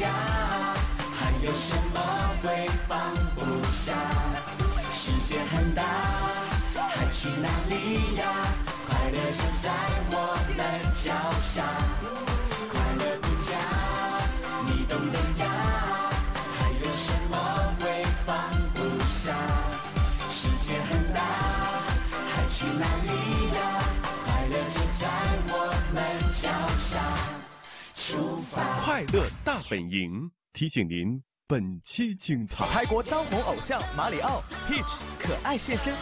呀？还有什么会放不下？世界很大，还去哪里呀？快乐就在我们脚下，快乐大本营提醒您，本期精彩。泰国当红偶像马里奥 Peach 可爱现身。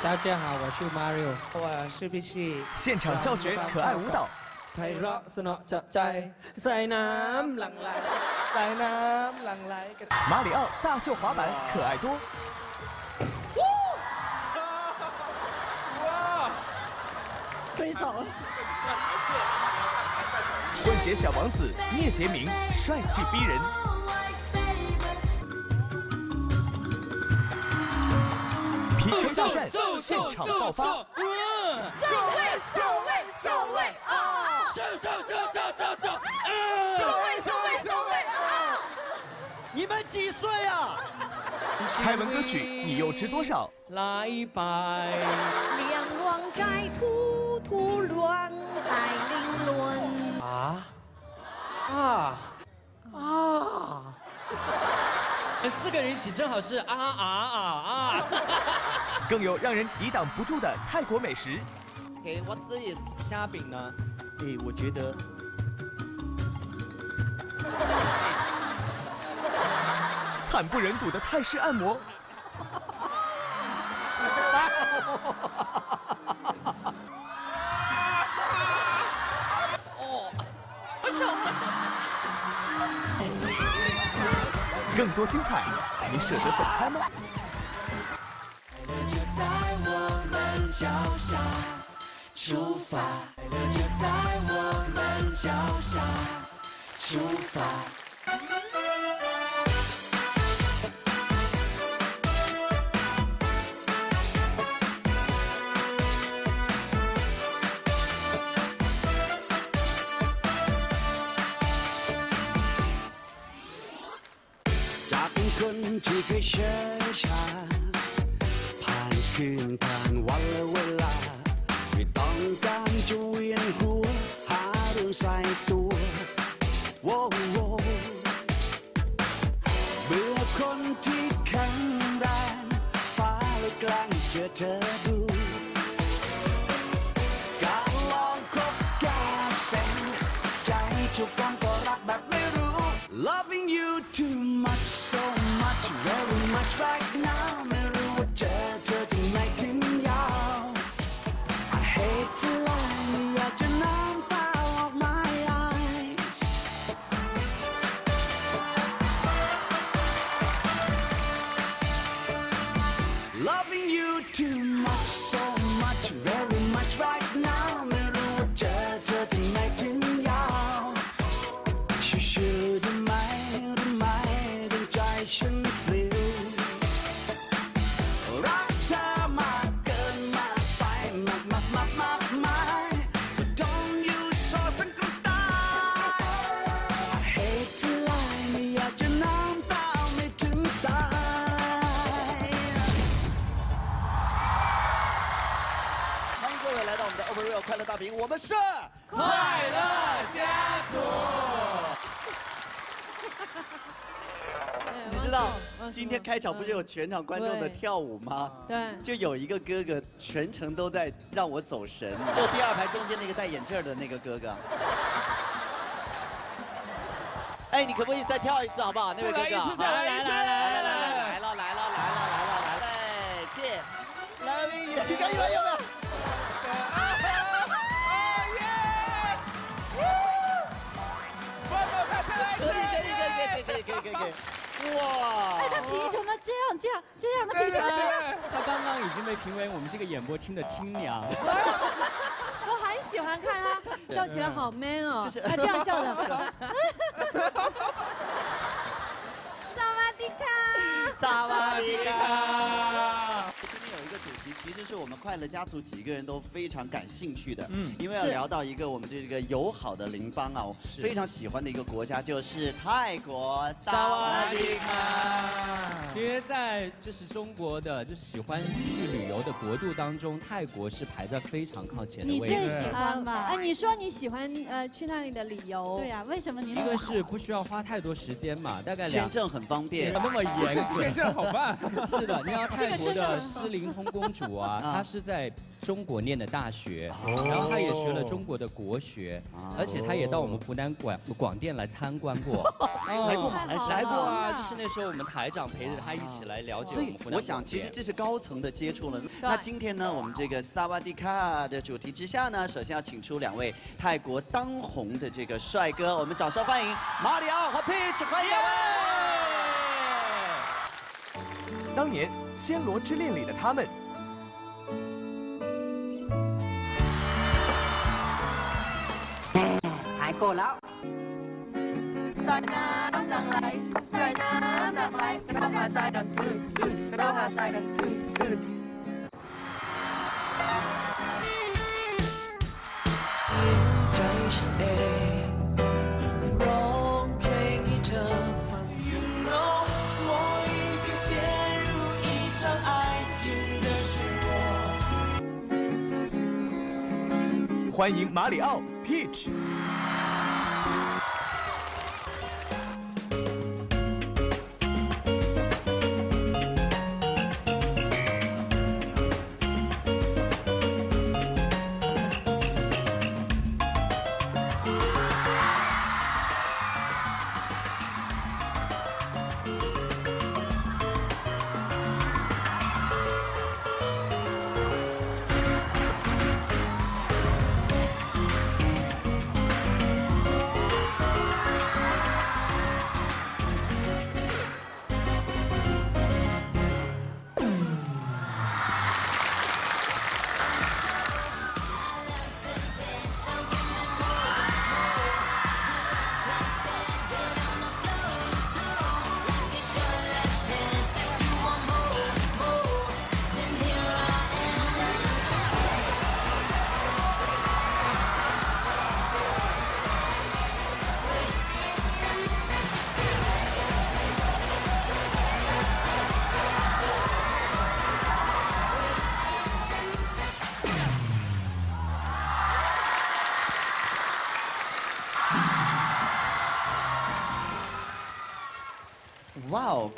大家好，我是 Mario，我是 p e c h 现场教学可爱舞蹈。泰若斯诺在在塞南浪来，塞南浪来。马里奥大秀滑板可爱多。可以走了。混血小王子聂杰明帅气逼人，PK 大战现场爆发，守卫，守卫，守卫啊！走走走走走走！守卫，守卫，守卫啊！你们几岁啊？台湾歌曲你又值多少？来拜。两王寨突突乱带凌乱。啊啊啊！哎，四个人一起正好是啊啊啊啊！更有让人抵挡不住的泰国美食，Okay, what's this? 虾饼呢？哎，我觉得 惨不忍睹的泰式按摩，更多精彩，你舍得走开吗？快乐就在我们脚下，出发。快乐就在我们脚下，出发。今天开场不是有全场观众的跳舞吗？对，就有一个哥哥全程都在让我走神，就第二排中间那个戴眼镜的那个哥哥。哎，你可不可以再跳一次好不好？那位哥哥，来来来来来来来。来来来了来了来了来了来了，哎，谢，Love you，你看有没有哇！哎，他凭什么这样这样这样？他凭什么这样？他刚刚已经被评为我们这个演播厅的厅娘。我很喜欢看他笑起来好 man 哦，他这样笑的。萨瓦迪卡。萨瓦迪卡。其实是我们快乐家族几个人都非常感兴趣的。嗯嗯，因为要聊到一个我们这个友好的邻邦啊，我非常喜欢的一个国家就是泰国。萨瓦迪卡。其实，在就是中国的就是喜欢去旅游的国度当中，泰国是排在非常靠前的位置。你最喜啊欢吧？啊，你说你喜欢呃去那里的理由？对呀、为什么您一个是不需要花太多时间嘛，大概两签证很方便没有。那么严 签。证好办。是的，你要泰国的诗琳通公主啊，啊。她是在中国念的大学，哦。然后他也学了中国的国学，啊而且他也到我们湖南广广电来参观过，来过嗯。马来西亚来过啊，就是那时候我们台长陪着他一起来了解所以我们湖南我想，其实这是高层的接触了。那今天呢，我们这个萨瓦迪卡的主题之下呢，首先要请出两位泰国当红的这个帅哥，我们掌声欢迎马里奥和 Peach，欢迎。两位。当年《暹罗之恋》里的他们，ใจฉันเองร้องเพลงให้เธอฟัง You know 我已经陷入一场爱情的漩涡。欢迎马里奥 Peach。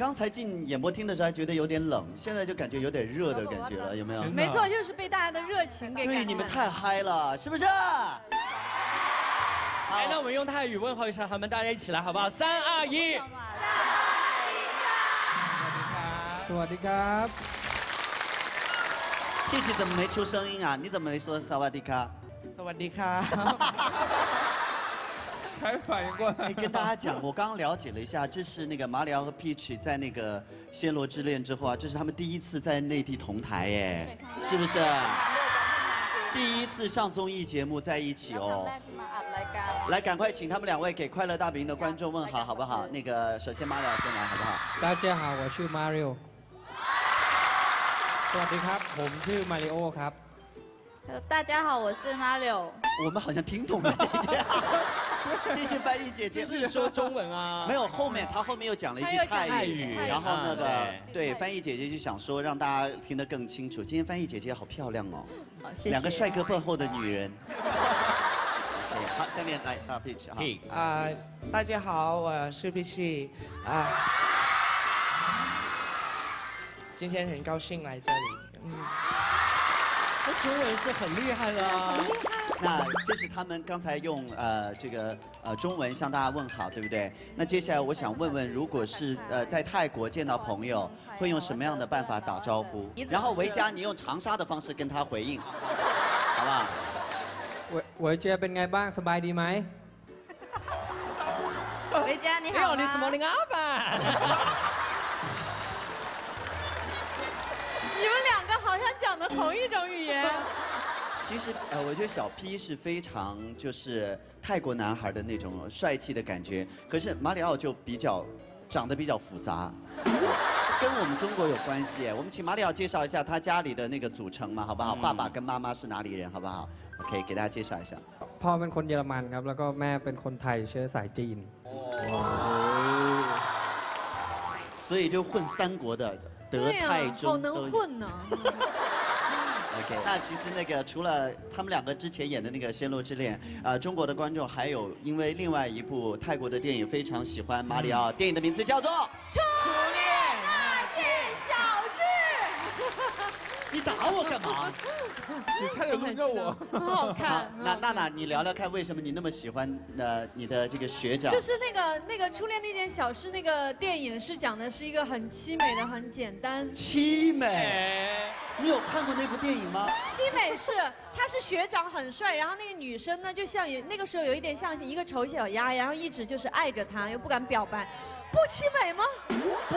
刚才进演播厅的时候还觉得有点冷，现在就感觉有点热的感觉了，有没有？没错，就是被大家的热情给。对，你们太嗨了，是不是？好，那我们用泰语问候一下他们，大家一起来好不好？三二一。สวัสดีครับ怎么没出声音啊？你怎么没说สวัสดีครับสวัสดีครับ 才反应过来哎，跟大家讲，我刚刚了解了一下，这是那个马里奥和 Peach 在那个《暹罗之恋》之后啊，这是他们第一次在内地同台耶，是不是？第一次上综艺节目在一起哦。来，赶快请他们两位给快乐大本营的观众问好，好不好？那个，首先马里奥先来，好不好？大家好我ชื่อมาริโอสวัสดีครับ ผมชื่อมาริโอครับ 大家好，我是 Mario。我们好像听懂了，姐姐。 谢谢翻译姐姐。是说中文啊？没有，后面他后面又讲了一句泰语，泰语然后那个啊对翻译姐姐就想说让大家听得更清楚。今天翻译姐姐好漂亮哦，好，谢谢。两个帅哥背后的女人。OK，好，下面来到 Peach 哈。嘿，啊、大家好我是 Peach 啊、今天很高兴来这里嗯那中文是很厉害的啊。那这是他们刚才用呃这个呃中文向大家问好，对不对？那接下来我想问问，如果是呃在泰国见到朋友，会用什么样的办法打招呼？然后维嘉，你用长沙的方式跟他回应，好不好？ เวเวยเจเป็นไงบ้างสบายดีไหม 维嘉你好没有，你什么吗？林阿爸？你们两个 好像讲的同一种语言。其实呃，我觉得小 P 是非常就是泰国男孩的那种帅气的感觉，可是马里奥就比较长得比较复杂，跟 我们中国有关系哎。我们请马里奥介绍一下他家里的那个组成嘛，好不好？爸爸跟妈妈是哪里人，好不好？OK，给大家介绍一下。 พ่อเป็นคนเยอรมันครับ แล้วก็แม่เป็นคนไทยเชื้อสายจีน 所以就混三国的 德泰中都有。能混呢。OK，那其实那个除了他们两个之前演的那个《仙罗之恋》，呃，中国的观众还有因为另外一部泰国的电影非常喜欢马里奥，电影的名字叫做《初恋那件小事。你打我干嘛？你差点弄着我。很好好看。，那娜娜，你聊聊看，为什么你那么喜欢呃你的这个学长？就是那个那个初恋那件小事，那个电影是讲的是一个很凄美的、很简单。凄美，你有看过那部电影吗？凄美是他是学长很帅，然后那个女生呢就像有那个时候有一点像一个丑小鸭，然后一直就是爱着他，又不敢表白，不凄美吗？不，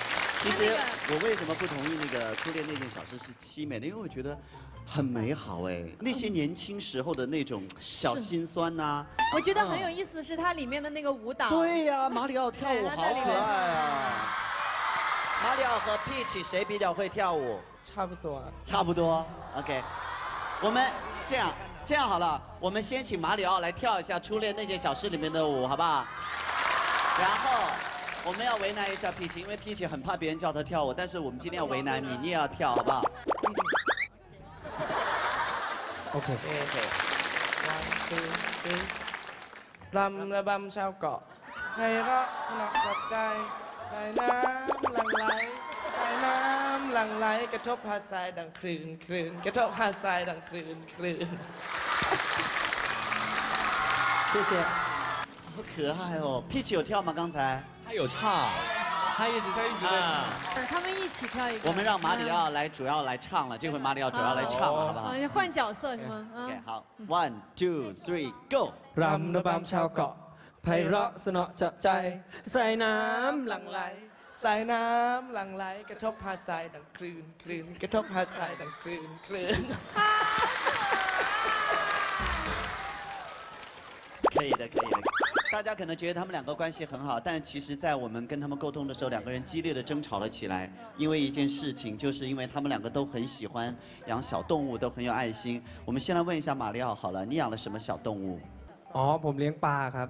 其实我为什么不同意那个初恋那件小事是凄美的？因为我觉得很美好哎，那些年轻时候的那种小心酸呐、我觉得很有意思的是它里面的那个舞蹈。对呀、马里奥跳舞好可爱啊！马里奥和 Peach 谁比较会跳舞？差不多。差不多，OK。我们这样这样好了，我们先请马里奥来跳一下《初恋那件小事》里面的舞，好不好？然后我们要为难一下 Peach，因为 Peach 很怕别人叫她跳舞，但是我们今天要为难你，你也要跳，好不好？ โอเค One, two, three รำระบำชาวเกาะไพเราะสนอกจับใจสายน้ำหลั่งไหลสายน้ำหลั่งไหลกระทบหาดทรายดังคลื่นคลื่นกระทบหาดทรายดังคลื่นคลื่น 谢谢 好可爱哦！Peach 有跳吗？刚才？他有唱，他一直在一直在唱。嗯他们一起跳一个。我们让马里奥来主要来唱了，这回马里奥主要来唱了，好不好嗯，换角色是吗？ ？OK，嗯。好，One two three go。 รำระบำชาวเกาะไพเราะสนอจับใจ ใส่น้ำหลั่งไหล สายน้ำหลั่งไหลกระทบหาดทรายดังคลื่นคลื่นกระทบหาดทรายดังคลื่นคลื่น 可以的，可以的。 大家可能觉得他们两个关系很好，但其实，在我们跟他们沟通的时候，两个人激烈的争吵了起来。因为一件事情，就是因为他们两个都很喜欢养小动物，都很有爱心。我们先来问一下马里奥好了，你养了什么小动物？ อ๋อผมเลี้ยงปลาครับ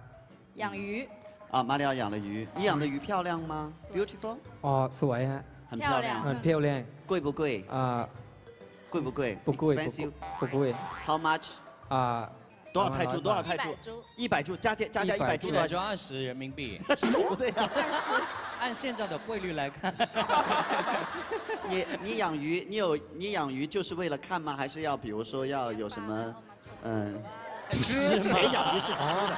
养鱼，啊，马里奥养了鱼。你养的鱼漂亮吗？Beautiful， อ๋อสวยฮะ 很漂亮。 มันเพียวเลี้ยง 贵不贵？ อ่า 贵不贵 ปุกุย ？Expensive。 ปุกุย How much？ อ่า 多少泰铢？多少泰铢一百？铢，一百铢，加加加加一百铢一多少二十人民币，不对呀。按现在的汇率来看，你你养鱼，你有你养鱼就是为了看吗？还是要比如说要有什么，嗯，吃吗谁养鱼是吃的？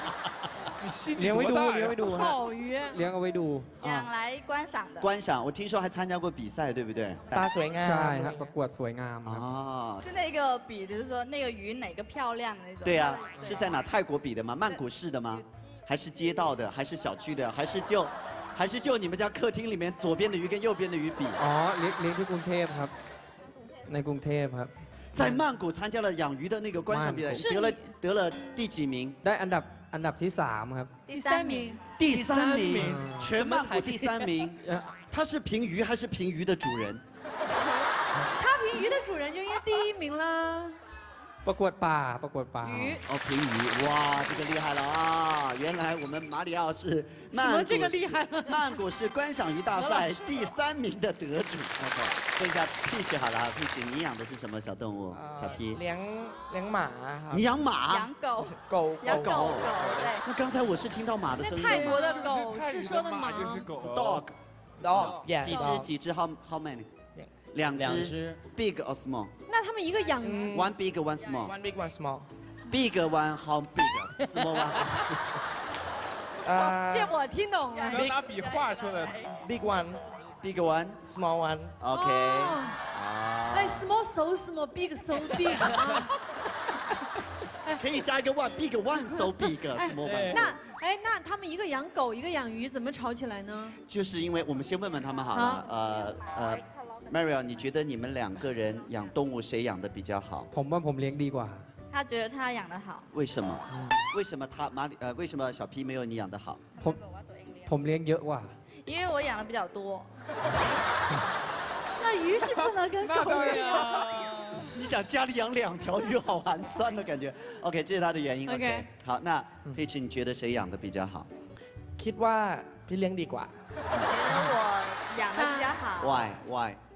เลี้ยงไว้ดูเลี้ยงไว้ดูฮะ 好鱼。 เลี้ยงเอาไว้ดู 养来观赏的。观赏，我听说还参加过比赛，对不对？ ตาสวยงาม ใช่ฮะประกวดสวยงามครับ 啊，是那个比，就是说那个鱼哪个漂亮的那种。对呀、是在哪？泰国比的吗？曼谷市的吗？还是街道的？还是小区的？还是就，还是就你们家客厅里面左边的鱼跟右边的鱼比？ อ๋อเลี้ยงเลี้ยงที่กรุงเทพครับ ในกรุงเทพครับ 在曼谷参加了养鱼的那个观赏比赛，曼谷得了得了第几名？ ได้อันดับ อันดับที่สามครับ 第三名，第三第名三名，全曼谷第三名。 เอ่อ 他是评鱼还是评鱼的主人？他评鱼的主人就应该第一名啦。 ประกวดป่าประกวดป่า 鱼哦，评鱼，哇，这个厉害了啊！原来我们马里奥是曼谷这个市厉害了曼谷市观赏鱼大赛第三名的得主。OK，问一下 Peach 好了哈，Peach，你养的是什么小动物？ เอ่อ 小 P， เลี้ยงเลี้ยงหมาครับ 你养马？养狗， โก 养狗狗狗，对。那刚才我是听到马的声音。那泰国的狗是说的马。 dog， ดอก 几只？几只？How how many？ 两两只两只。，big or small？One 那他们一个养鱼，big one small。one big one small big one how big？small one how small？呃这我听懂了。big 笔画出来。big one big one small one。OK，哦好，哎，small so small，big so big 啊。可以加一个 one，big one so big，small one。那哎，那他们一个养狗，一个养鱼，怎么吵起来呢？就是因为我们先问问他们好了，呃呃 ，Mario，你觉得你们两个人养动物谁养的比较好？ ผมว่าผมเลี้ยงดีกว่า 他觉得他养得好，为什么？为什么他马里呃为什么小 P 没有你养的好？ ผมผมเลี้ยงเยอะกว่า 因为我养的比较多。那鱼是不能跟狗一样。你想家里养两条鱼好寒酸的感觉。OK，这是他的原因。 OK OK，好，那 Peach 你觉得谁养的比较好 คิดว่าพี่เลี้ยงดีกว่า 觉得我养的比较好， ？Why Why？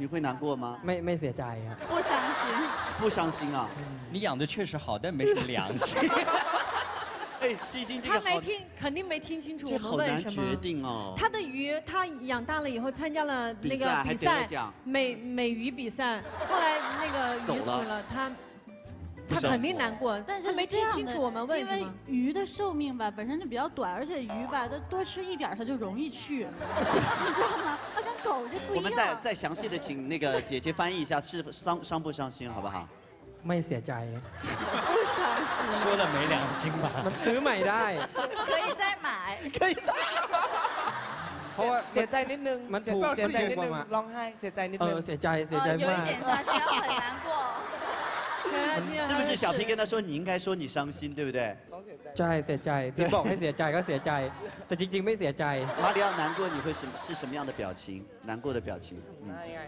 你会难过吗？ ไม่ไม่เสียใจครับ 不伤心，不伤心啊。你养的确实好，但没什么良心。哎，星星这个好他没，听，肯定没听清楚这我们好难决问什么。定哦。他的鱼，他养大了以后参加了那个比赛还比赛得了奖，美美鱼比赛，后来那个走了鱼死了，他不想 他肯定死难过，但是他没听是这样的清楚我们问因为什么。鱼的寿命吧本身就比较短，而且鱼吧它多吃一点儿它就容易去，你知道吗？它跟狗就不一样。我们再再详细的请那个姐姐翻译一下，是伤伤不伤心，好不好？ ไม่เสียใจ 不伤心。说的没良心吧？ มันซื้อใหม่ได้ 可以再买。可以。 เพราะว่า เสียใจนิดนึง มัน เสีย ถูก เสียใจนิด ถู นึ ก ง มา ร้องไห้เสียใจนิด เอ นึ อง เสียใจเสียใจ 呃，有 มา 一 ก 点伤心，要很难过。 是不是小 P 跟他说你应该说你伤心，对不对？ ต้องเสียใจ ใช่เสียใจพี่บอกให้เสียใจก็เสียใจ แต่จริง ๆ ไม่เสียใจ 马里奥难过你会什是什么样的表情？难过的表情。嗯。 ได้ไง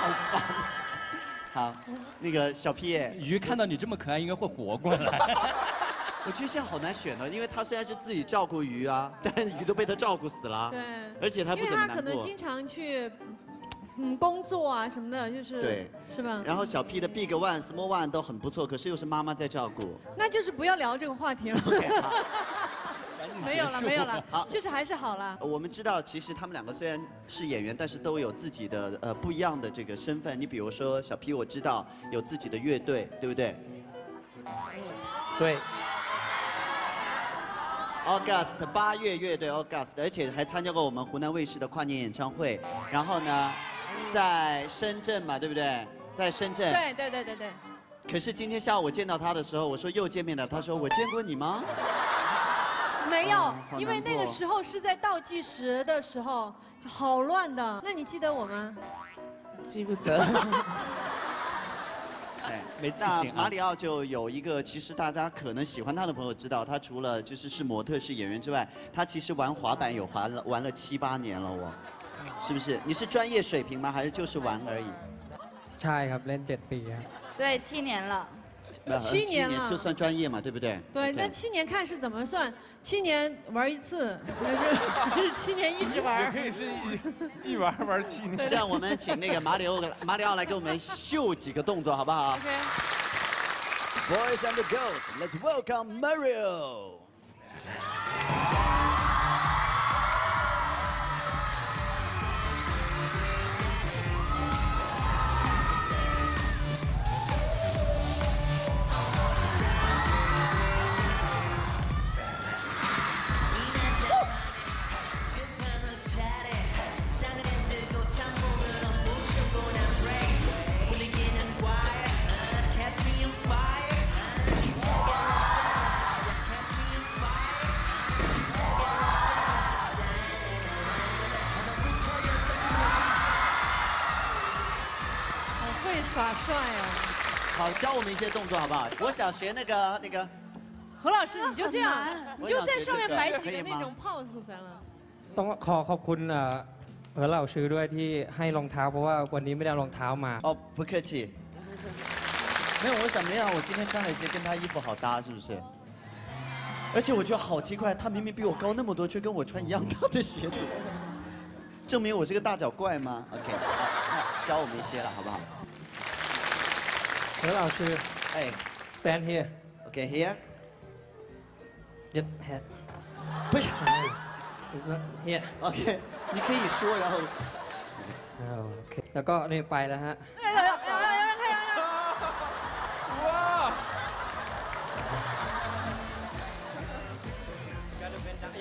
好烦。好，那个小 P 耶，鱼看到你这么可爱，应该会活过来。 我觉得现在好难选呢，因为他虽然是自己照顾鱼啊，但鱼都被他照顾死了。对，而且他不因为怎么难过他可能经。常去，嗯，工作啊什么的，就是对，是吧？然后小 P 的 Big One、Small One 都很不错，可是又是妈妈在照顾。那就是不要聊这个话题了。没有了，没有了，好就是还是好了。我们知道，其实他们两个虽然是演员，但是都有自己的呃不一样的这个身份。你比如说小 P，我知道有自己的乐队，对不对对，？August 八月乐队 August，而且还参加过我们湖南卫视的跨年演唱会。然后呢，在深圳嘛，对不对？在深圳。对对对对对。可是今天下午我见到他的时候，我说又见面了，他说我见过你吗？没有哦，因为那个时候是在倒计时的时候，就好乱的。那你记得我吗？记不得。哎，没记性啊那马里奥就有一个，其实大家可能喜欢他的朋友知道，他除了就是是模特、是演员之外，他其实玩滑板有玩了玩了七八年了，我，是不是？你是专业水平吗？还是就是玩而已？ ใช่ครับเล่นเจ็ดปีครับ 对，七年了。 呃七年了就算专业嘛，对不对？对，那七年看是怎么算？七年玩一次，还是还是七年一直玩？也可以是一一玩玩七年。这样我们请那个马里奥马里奥来给我们秀几个动作，好不好 OK。Boys and girls, let's welcome Mario. 会耍帅啊！好，教我们一些动作好不好？我想学那个那个。何老师，你就这样很难，你就在上面摆几可以吗个那种 pose 算了。 ต้องขอขอบคุณเอ่อเหอเหล่าชื่อด้วยที่ให้รองเท้าเพราะว่าวันนี้ไม่ได้เอารองเท้ามา 哦，不客气。没有，我想没有，我今天穿了一些跟他衣服好搭，是不是？而且我觉得好奇怪，他明明比我高那么多，却跟我穿一样大的鞋子。 证明我是个大脚怪吗？OK，好，那教我们一些了，好不好？ 何老师，哎，stand here。 ，OK，here，、 Yep, head. 不是 Is here. ，OK，你可以说，然后哦 โอเคแล้วก็นี่ไปแล้วฮะ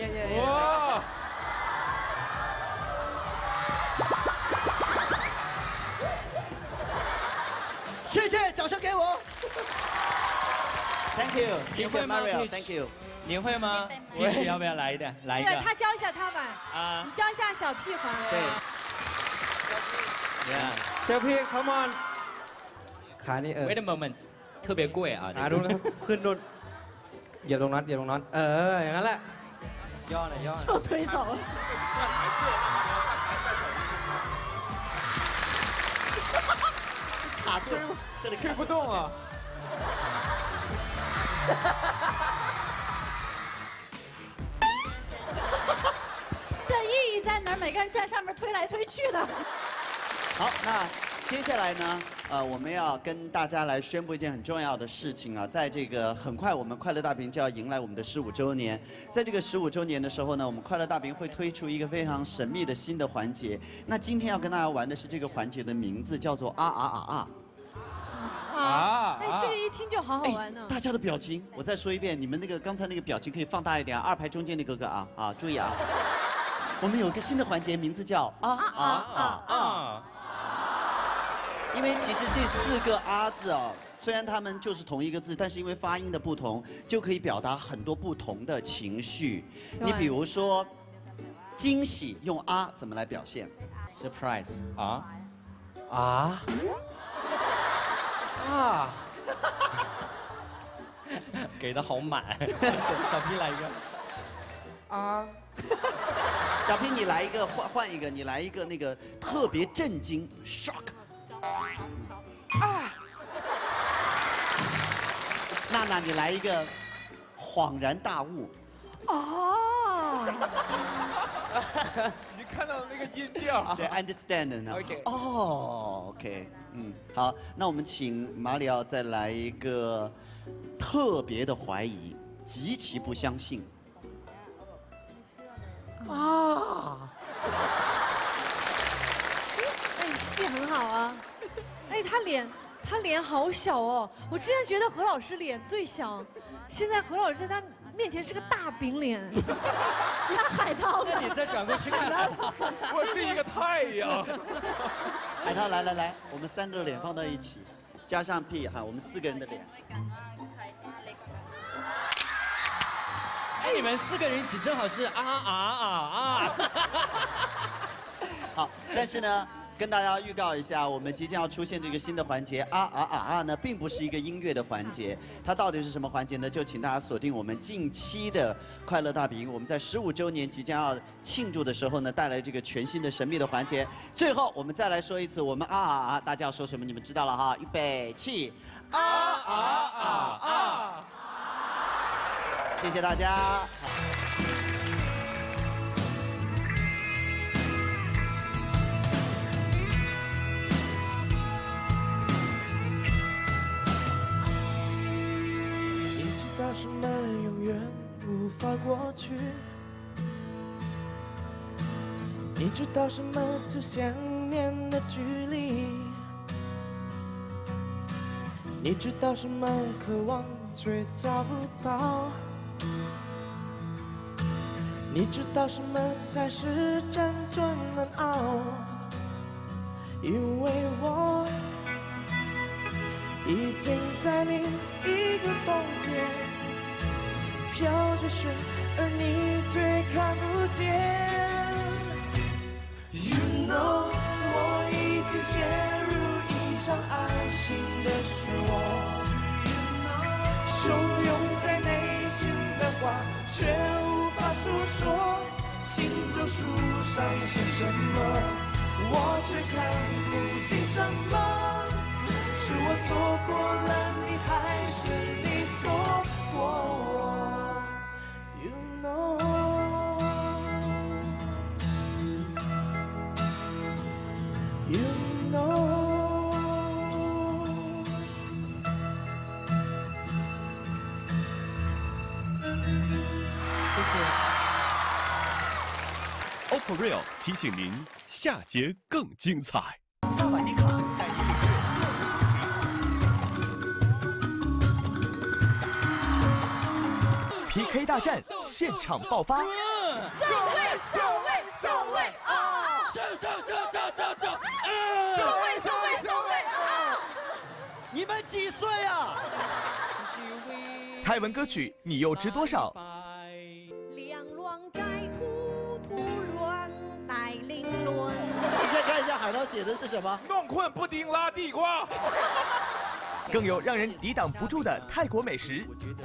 有有有 掌声给我。Thank you，你会吗 Mario， Peach？ Thank you。你会吗？一起要不要来一点？来一对，个他教一下他们，啊你！教一下小屁环。对， Yeah. เจ้าพี่ come on ขานี่เออ Wait a moment，特别贵啊！ ขาดูนะครับขึ้นนู่นเหยียบตรงนั้นเหยียบตรงนั้น เออ อย่างนั้นแหละ ย่อหน่อยย่อหน่อย 又推走了。 卡住，这里推不动啊！这意义在哪儿？每个人站上面推来推去的。好，那接下来呢？呃，我们要跟大家来宣布一件很重要的事情啊，在这个很快，我们快乐大屏就要迎来我们的十五周年。在这个十五周年的时候呢，我们快乐大屏会推出一个非常神秘的新的环节。那今天要跟大家玩的是这个环节的名字叫做 啊啊啊啊！啊！哎，这个一听就好好玩呢。大家的表情，我再说一遍，你们那个刚才那个表情可以放大一点啊，二排中间那哥哥啊啊，注意啊！我们有一个新的环节，名字叫啊啊啊啊！啊！因为其实这四个“啊”字哦，虽然它们就是同一个字，但是因为发音的不同，就可以表达很多不同的情绪。你比如说，惊喜用“啊”怎么来表现？Surprise 啊！啊 啊 给的好满，小 P 来一个。啊！小 P，，你来一个，换换一个，你来一个那个特别震惊，shock。啊！娜娜，你来一个恍然大悟。哦，已经看到了那个音调。对，understand 呢 OK 哦，OK，嗯，好，那我们请马里奥再来一个特别的怀疑，极其不相信。啊！哎，戏很好啊。哎，他脸，他脸好小哦。我之前觉得何老师脸最小，现在何老师他面前是个大饼脸。那海涛那？你再转过去看看。我是一个太阳。海涛，来来来，我们三个脸放到一起，加上 P 哈，我们四个人的脸。哎，你们四个人一起正好是啊啊啊啊！好，但是呢，跟大家预告一下，我们即将要出现这个新的环节啊啊啊啊呢，并不是一个音乐的环节，它到底是什么环节呢？就请大家锁定我们近期的快乐大本营，我们在十五周年即将要庆祝的时候呢，带来这个全新的神秘的环节。最后，我们再来说一次，我们啊啊啊，大家要说什么？你们知道了哈，预备起，啊啊啊啊！谢谢大家。远无法过去？你知道什么最想念的距离？你知道什么渴望却找不到？你知道什么才是真正难熬？因为我。已经在另一个冬天飘着雪，而你却看不见。You know，我已经陷入一场爱情的漩涡，汹涌在内心的话却无法诉说，心中书上写什么，我却看不清什么。是我错过了你，还是你错过我。哦。谢谢。OPPO REAL 提醒您，下节更精彩。萨瓦迪卡。PK 大战现场爆发，走位，走位，走位啊！走走走走走走！走位，走位，走位啊！你们几岁啊？泰文歌曲你又知多少？两乱摘兔，兔卵带零乱。你先看一下海涛写的是什么？弄困布丁拉地瓜。更有让人抵挡不住的泰国美食。啊！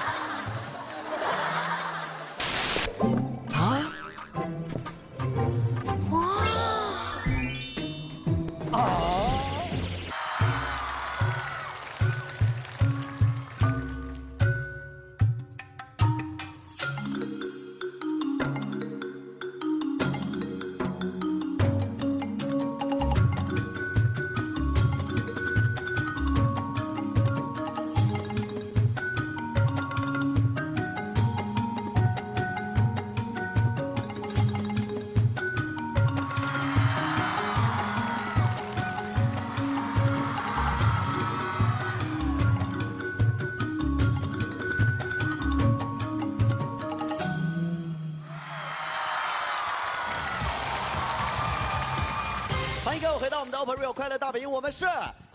们是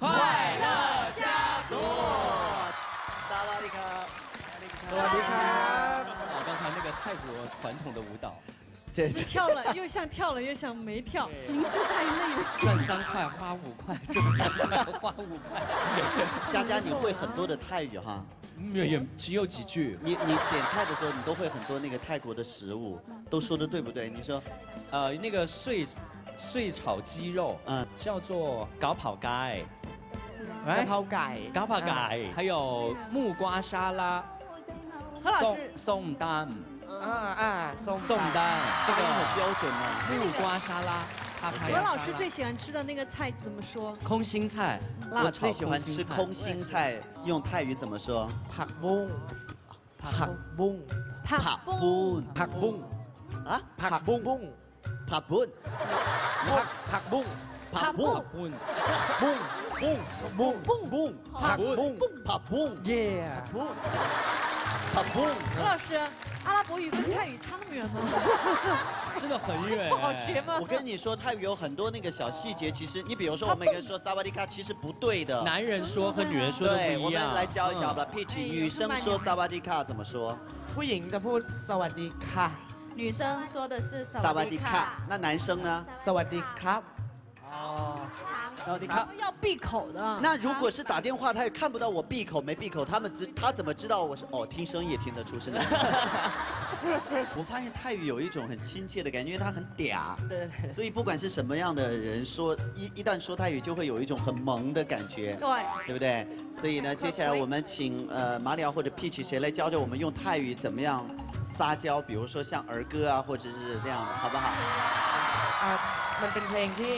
快乐家族。萨瓦迪卡。萨瓦迪卡。我，刚才那个泰国传统的舞蹈，这是跳了又像跳了又像没跳，形式太累了。赚三块花五块，赚三块花五块。佳佳，你会很多的泰语哈？也也只有几句。你你点菜的时候，你都会很多那个泰国的食物，都说的对不对？你说，呃，那个碎碎炒鸡肉，嗯，叫做搞跑盖，搞跑盖搞跑盖，还有木瓜沙拉，何老师宋丹，啊啊，宋宋丹，这个很标准啊，木瓜沙拉。何老师最喜欢吃的那个菜怎么说？空心菜，我最喜欢吃空心菜，用泰语怎么说？ผักบุ้งผักบุ้ง ผักบุ้ง ผักบุ้ง 啊？ผักบุ้งบุ้ง ผักบุ้ง ผักผักบุ้ง ผักบุ้ง บุ้ง บุ้งบุ้งบุ้ง บุ้งบุ้ง ผักบุ้ง ผักบุ้ง เย่ ผักบุ้ง 何老师，阿拉伯语跟泰语差那么远吗？真的很远，不好学吗？我跟你说，泰语有很多那个小细节，其实你比如说，我们每个人说萨瓦迪卡，其实不对的。男人说和女人说的不一对，样。我们来教一下好不好？Peach，女生说萨瓦迪卡怎么说？ ผู้หญิงจะพูดสวัสดีค่ะ 女生说的是萨瓦迪卡。那男生呢？萨瓦迪卡。ครับ 哦，萨瓦迪卡要闭口的。那如果是打电话，他也看不到我闭口没闭口，他们知他怎么知道我是哦？听声音也听得出是哪个。我发现泰语有一种很亲切的感觉，因为它很嗲，对，所以不管是什么样的人说一一旦说泰语，就会有一种很萌的感觉，对，对不对？所以呢，接下来我们请呃马里奥或者 Peach 谁来教教我们用泰语怎么样撒娇，比如说像儿歌啊，或者是那样的，好不好？ อ่ะมันเป็นเพลงที่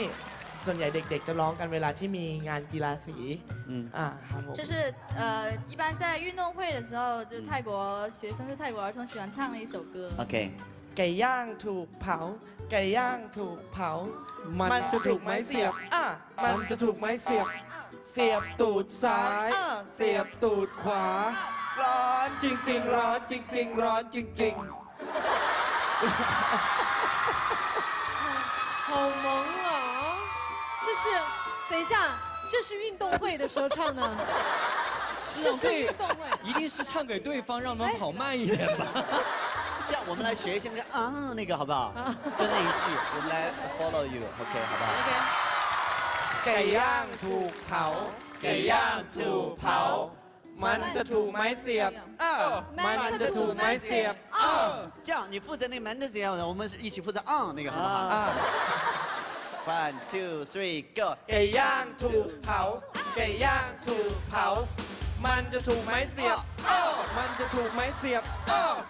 ส่วนใหญ่เด็กๆ จะร้องกันเวลาที่มีงานกีฬาสี 嗯 อ่าครับผม 就是呃，一般在运动会的时候，就是泰国学生、就泰国儿童喜欢唱的一首歌。 OK， ไก่ย่างถูกเผา ไก่ย่างถูกเผา มันจะถูกไม้เสียบอ่ะมันจะถูกไม้เสียบ เสียบตูดซ้ายอ่ะเสียบตูดขวา ร้อนจริง ๆ ร้อนจริง ๆ ร้อนจริง ๆ 好萌啊！ 这是，等一下，这是运动会的时候唱的。这是运动会，一定是唱给对方，让他们跑慢一点吧。这样我们来学一下那个啊那个好不好？就那一句，我们来 follow you，OK、好不好？ ไก่ย่างถูกเผา ไก่ย่างถูกเผา มันจะถูกไม้เสียบอ่ะมันจะถูกไม้เสียบอ่ะ 这样你负责那个 man 的怎样的，我们一起负责啊那个好不好？啊 One two three go。ไก่ย่างถูกเผา ไก่ย่างถูกเผา มันจะถูกไม้เสียบ มันจะถูกไม้เสียบ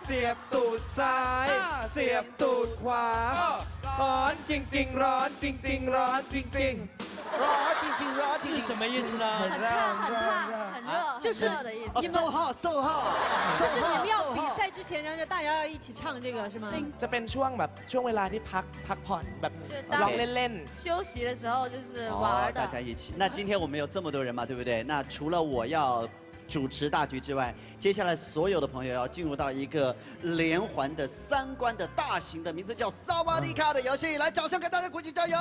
เสียบตูดซ้าย เสียบตูดขวา ร้อนจริง ๆ ร้อนจริง ๆ ร้อนจริง ๆ 热静静，热静静，是什么意思呢？很烫很烫很热就是很热的意思哦，so hot so hot，就是你们要比赛之前，然后大家要一起唱这个是吗？ จะเป็นช่วงแบบช่วงเวลาที่พักพักผ่อนแบบ 就是 ร้อง 当 เล่น 休息的时候就是哦玩，的。大家一起。那今天我们有这么多人嘛，对不对？那除了我要 主持大局之外，接下来所有的朋友要进入到一个连环的三关的大型的，名字叫萨瓦迪卡的游戏。来，掌声给大家鼓起加油！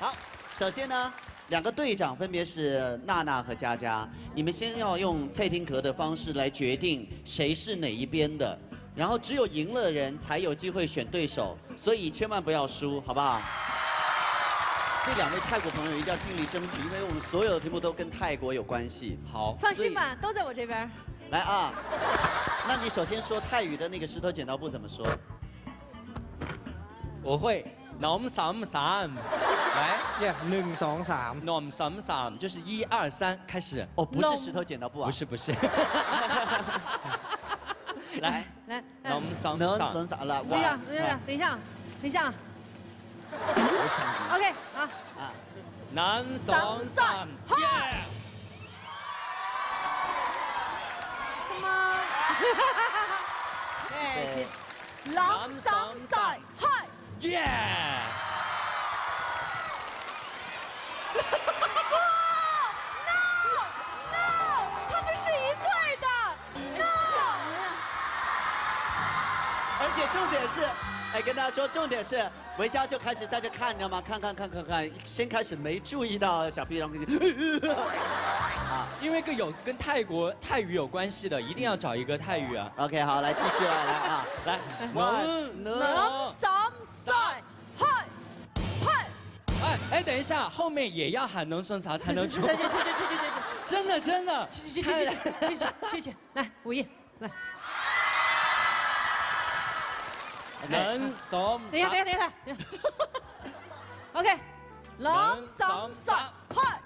好，首先呢。两个队长分别是娜娜和佳佳，你们先要用蔡丁壳的方式来决定谁是哪一边的，然后只有赢了人才有机会选对手，所以千万不要输，好不好？这两位泰国朋友一定要尽力争取，因为我们所有的题目都跟泰国有关系。好，放心吧，都在我这边。来啊，那你首先说泰语的那个石头剪刀布怎么说？我会，nom sam sam，来，yeah，零三三，nom sam sam，就是一二三开始。哦，不是石头剪刀布啊？不是不是。来来，nom sam sam，来，等一下，等一下，等一下，等一下。OK，啊，男三三，耶！咁啊，男三三，嗨，耶！而且重点是，哎，跟大家说，重点是维嘉就开始在这看，你知道吗？看看看看看，先开始没注意到小 P，然后就啊，因为跟有跟泰国泰语有关系的，一定要找一个泰语啊。OK，好，来继续来来啊，来，能朗桑赛，嗨！嗨！哎哎，等一下，后面也要喊能生啥才能出去去去去去去去去！真的真的，去去去去去去去去去！来，五一，来。能怂。等一下，等一下，等一下。OK，朗桑赛，嗨！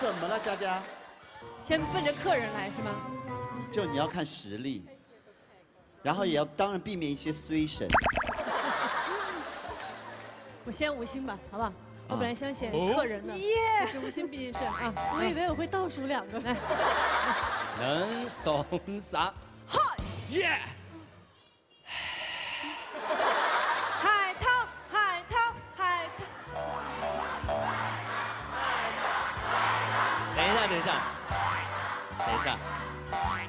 怎么了，佳佳？先奔着客人来是吗？就你要看实力，然后也要当然避免一些衰神。我先吴昕吧，好不好？我本来想选哦客人的，耶可是吴昕毕竟是啊，我以为我会倒数两个。来，能怂啥？嗨！耶！一下，等一下，等一下。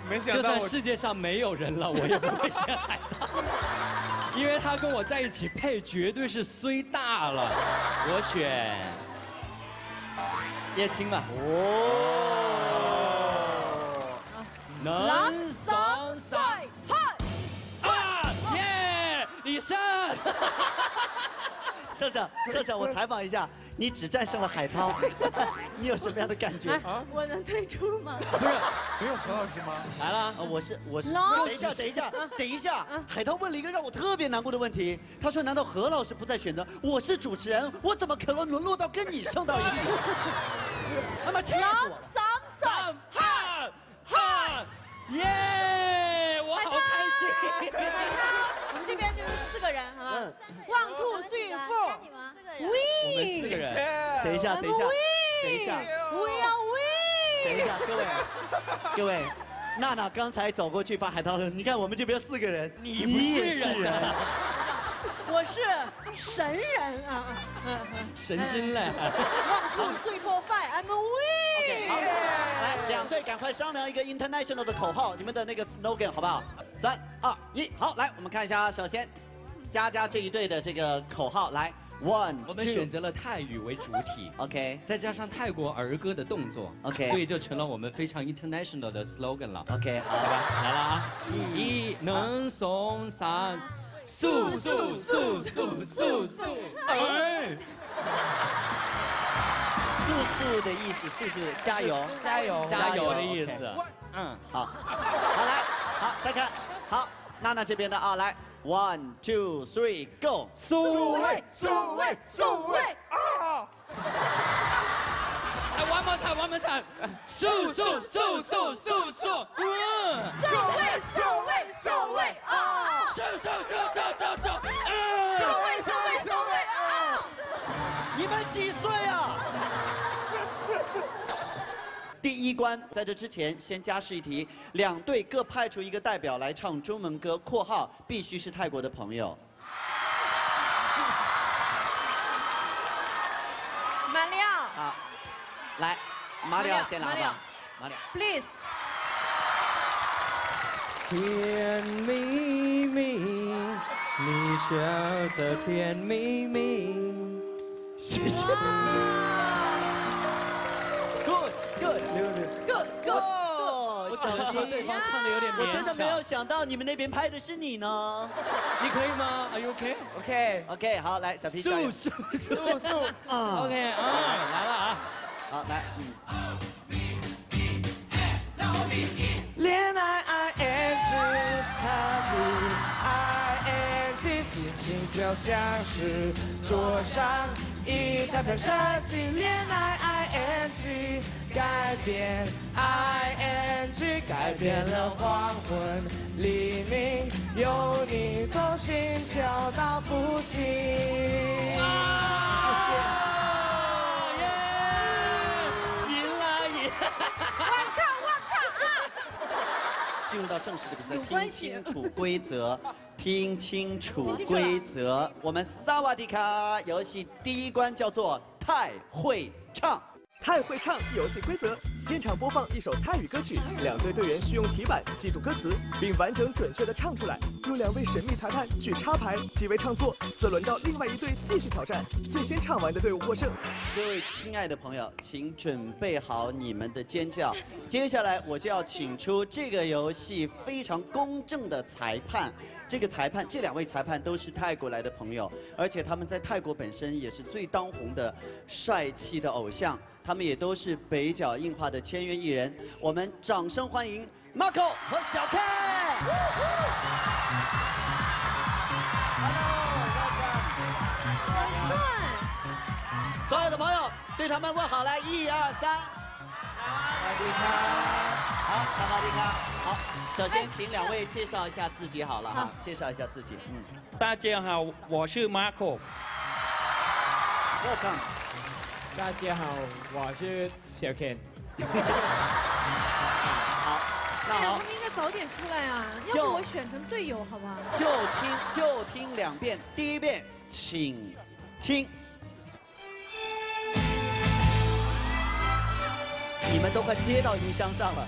没想到就算世界上没有人了，我也不会选海涛，因为他跟我在一起配绝对是虽大了。我选叶青吧。哦。朗能桑赛，嗨！啊耶！李胜。社长，社长，我采访一下，你只战胜了海涛，你有什么样的感觉？啊，我能退出吗？不是，没有何老师吗？来了，啊，我是我是，等一下，等一下，等一下，海涛问了一个让我特别难过的问题，他说：“难道何老师不再选择？我是主持人，我怎么可能沦落到跟你上到一起？” 他妈气死我了！桑赛，哈哈，耶！我好开心。海涛，我们这边个人，好吧？One two three four，我们四个人。等一下，等一下，等一下，We are we。等一下，各位，各位，娜娜刚才走过去把海涛说：“你看我们这边四个人，你不是人啊。我是神人啊！神经嘞。One two three four five，I'm we。好，来，两队赶快商量一个 international 的口号，你们的那个 slogan 好不好？三二一，好，来，我们看一下啊，首先，佳佳这一队的这个口号，来，one，我们选择了泰语为主体，OK，再加上泰国儿歌的动作 OK 所以就成了我们非常 international 的 slogan 了。OK，好。好吧，来了啊！一一能送上，速速速速速速儿。速速的意思，速速加油，加油。加油的意思。嗯，好，好来，好再看，好，娜娜这边的啊，来 One, two, three, go. 苏威，苏威，苏威啊！And one more time, one more time. Su, su, su, su, su, su. Su, wei, su, wei, su, wei, ah. Su, su, su, su, su, su. 第一关，在这之前先加试一题，两队各派出一个代表来唱中文歌（括号必须是泰国的朋友马里奥）。好，来，马里奥先来好不好？马里奥。，please。甜蜜蜜，你笑的甜蜜蜜。谢谢。Good good Good good。我只能说对方唱的有点勉强。我真的没有想到你们那边拍的是你呢。你可以吗？Are you okay? OK OK，好，来，小皮加油。速速速速啊！OK 啊，来了啊！好，来，嗯。恋爱 I N G happy I N G 心情就像是坐上一彩喷射机。恋爱 I N G 改变 I N G 改变了黄昏黎明，有你同心跳到不停。谢谢。耶赢了赢！进入到正式的比赛，听清楚规则，听清楚规则。我们萨瓦迪卡游戏第一关叫做太会唱。太会唱游戏规则：现场播放一首泰语歌曲，两队队员需用题板记住歌词，并完整准确地唱出来。若两位神秘裁判举插牌，即为唱错，则轮到另外一队继续挑战，最先唱完的队伍获胜。各位亲爱的朋友，请准备好你们的尖叫。接下来我就要请出这个游戏非常公正的裁判。这个裁判，这两位裁判都是泰国来的朋友，而且他们在泰国本身也是最当红的帅气的偶像，他们也都是北角映画的签约艺人。我们掌声欢迎 Marco 和小 K。很帅。所有的朋友对他们问好，来，一二三。好，萨瓦迪卡。好，首先请两位介绍一下自己好了哈，介绍一下自己，嗯大家好，我是 Marco。，Welcome。大家好，我是小 Ken。好，那好哎呀他，们应该早点出来啊，要不我选成队友好不好？就听就听两遍，第一遍请听。你们都快贴到音箱上了。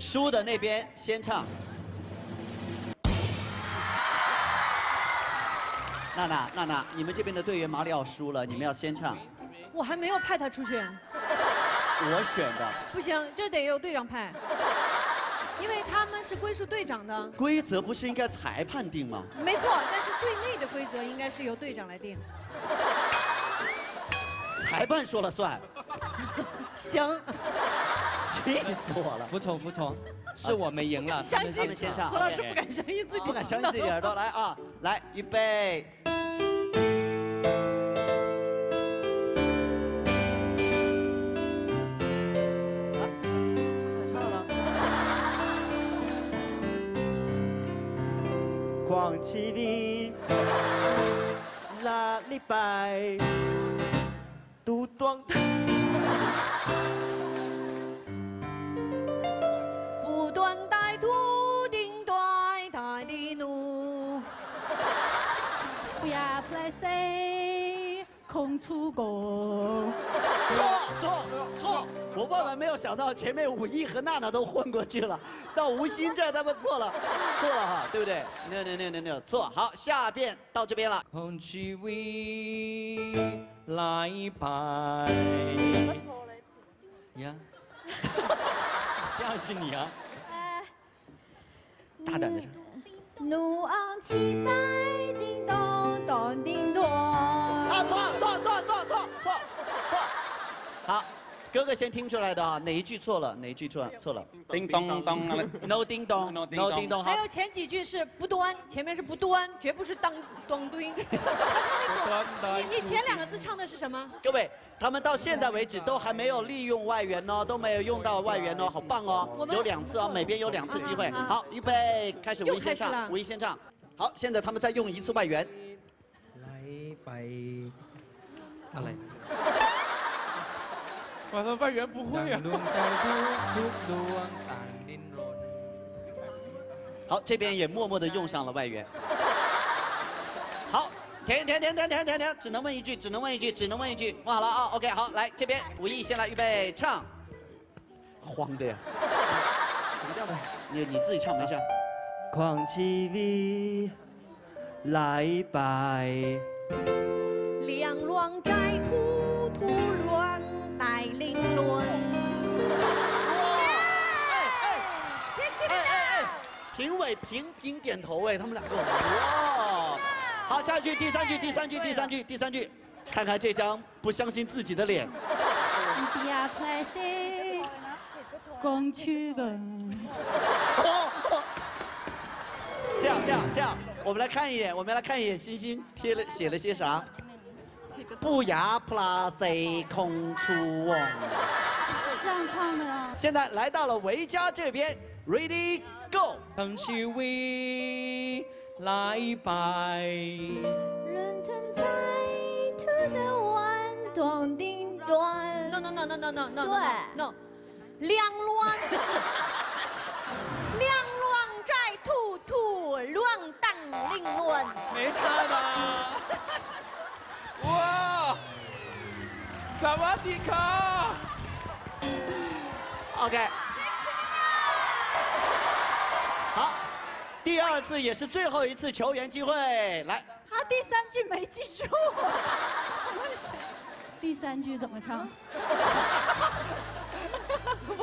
输的那边先唱。娜娜，娜娜，你们这边的队员马里奥输了，你们要先唱。我还没有派他出去，我选的不行，这得由队长派，因为他们是归属队长的。规则不是应该裁判定吗？没错，但是队内的规则应该是由队长来定。裁判说了算，行，气死我了。服从服从。是我们赢了 相信他们先唱何老师不敢相信自己不敢相信自己耳朵来啊来预备。唱了吗狂吃的啦李白独断出国，错错错！我万万没有想到，前面武艺和娜娜都混过去了，到吴昕这他们错了，错了哈，对不对？No no no no 错！好，下边到这边了。空气微来拜，呀！第二句你啊，大胆的唱。怒昂期待叮咚咚叮咚。啊，错错错。好，哥哥先听出来的啊，哪一句错了？哪一句错了？错了。叮咚咚，no 叮咚，no 叮咚。还有前几句是不端，前面是不端，绝不是当咚咚。你你前两个字唱的是什么？各位，他们到现在为止都还没有利用外援哦，都没有用到外援哦，好棒哦。有两次哦，每边有两次机会。好，预备开始，五一先唱，五一先唱。好，现在他们再用一次外援。来，拜。我说外援不会啊。好，这边也默默的用上了外援。好，停停停停停停停，只能问一句，只能问一句，只能问一句，问好了啊。OK，好，来这边，武艺先来，预备唱。慌的呀。什么叫你你自己唱没事。狂起笔，来拜。两乱债，突突乱。评论，哇。哎哎哎，评委频频点头哎，他们两个哇！好，下一句，第三句，第三句，第三句，第三句，看看这张不相信自己的脸。公去吧。这样这样这样，我们来看一眼，我们来看一眼星星贴了写了些啥。不压普拉谁空出哦。这样唱的呀。现在来到了维嘉这边，Ready Go。腾起威来拜。人腾飞，to the No no no no no no no。对。No，两乱。两乱在吐吐乱荡，另论。没差吧？哇！萨瓦迪卡。OK。好，第二次也是最后一次球员机会，来。他第三句没记住。第三句怎么唱？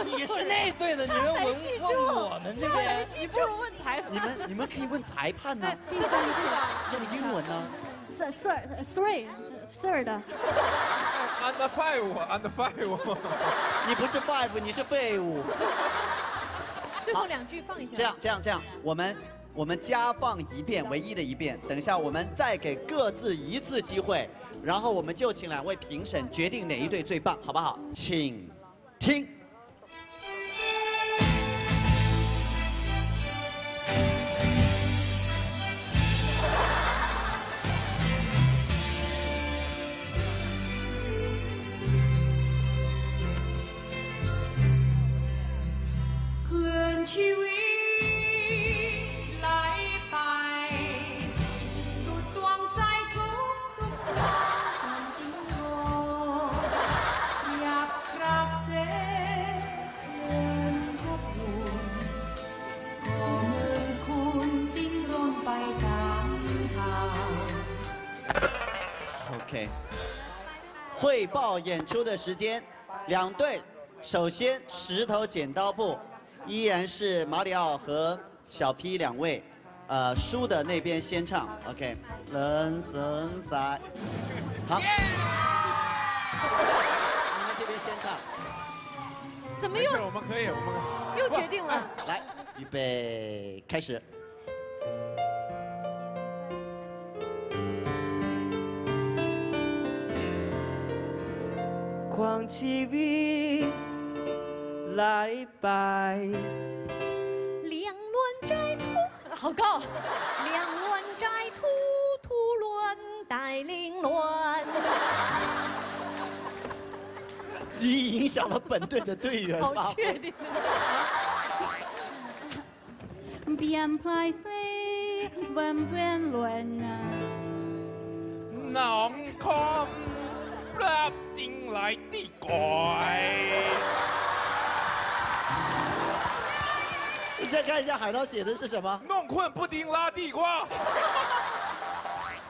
你是那队的，你们问问我们这边。记住问裁判。你们你们可以问裁判呢，第三句用英文呢。Sir Sir Three Sir 的。Under five，Under five。你不是 five，你是废物。最后两句放一下。这样这样这样，我们我们加放一遍，唯一的一遍。等一下我们再给各自一次机会，然后我们就请两位评审决定哪一队最棒，好不好？请听。汇报演出的时间，两队，首先石头剪刀布，依然是马里奥和小 P 两位，呃，输的那边先唱，OK，人生在，好，你们这边先唱，怎么又我们可以，我们又决定了？来，预备，开始。狂气逼来拜。好高。两摘兔兔乱带凌乱 你影响了本队的队员好确定。丁来地拐，你先看一下海涛写的是什么？弄困布丁拉地瓜。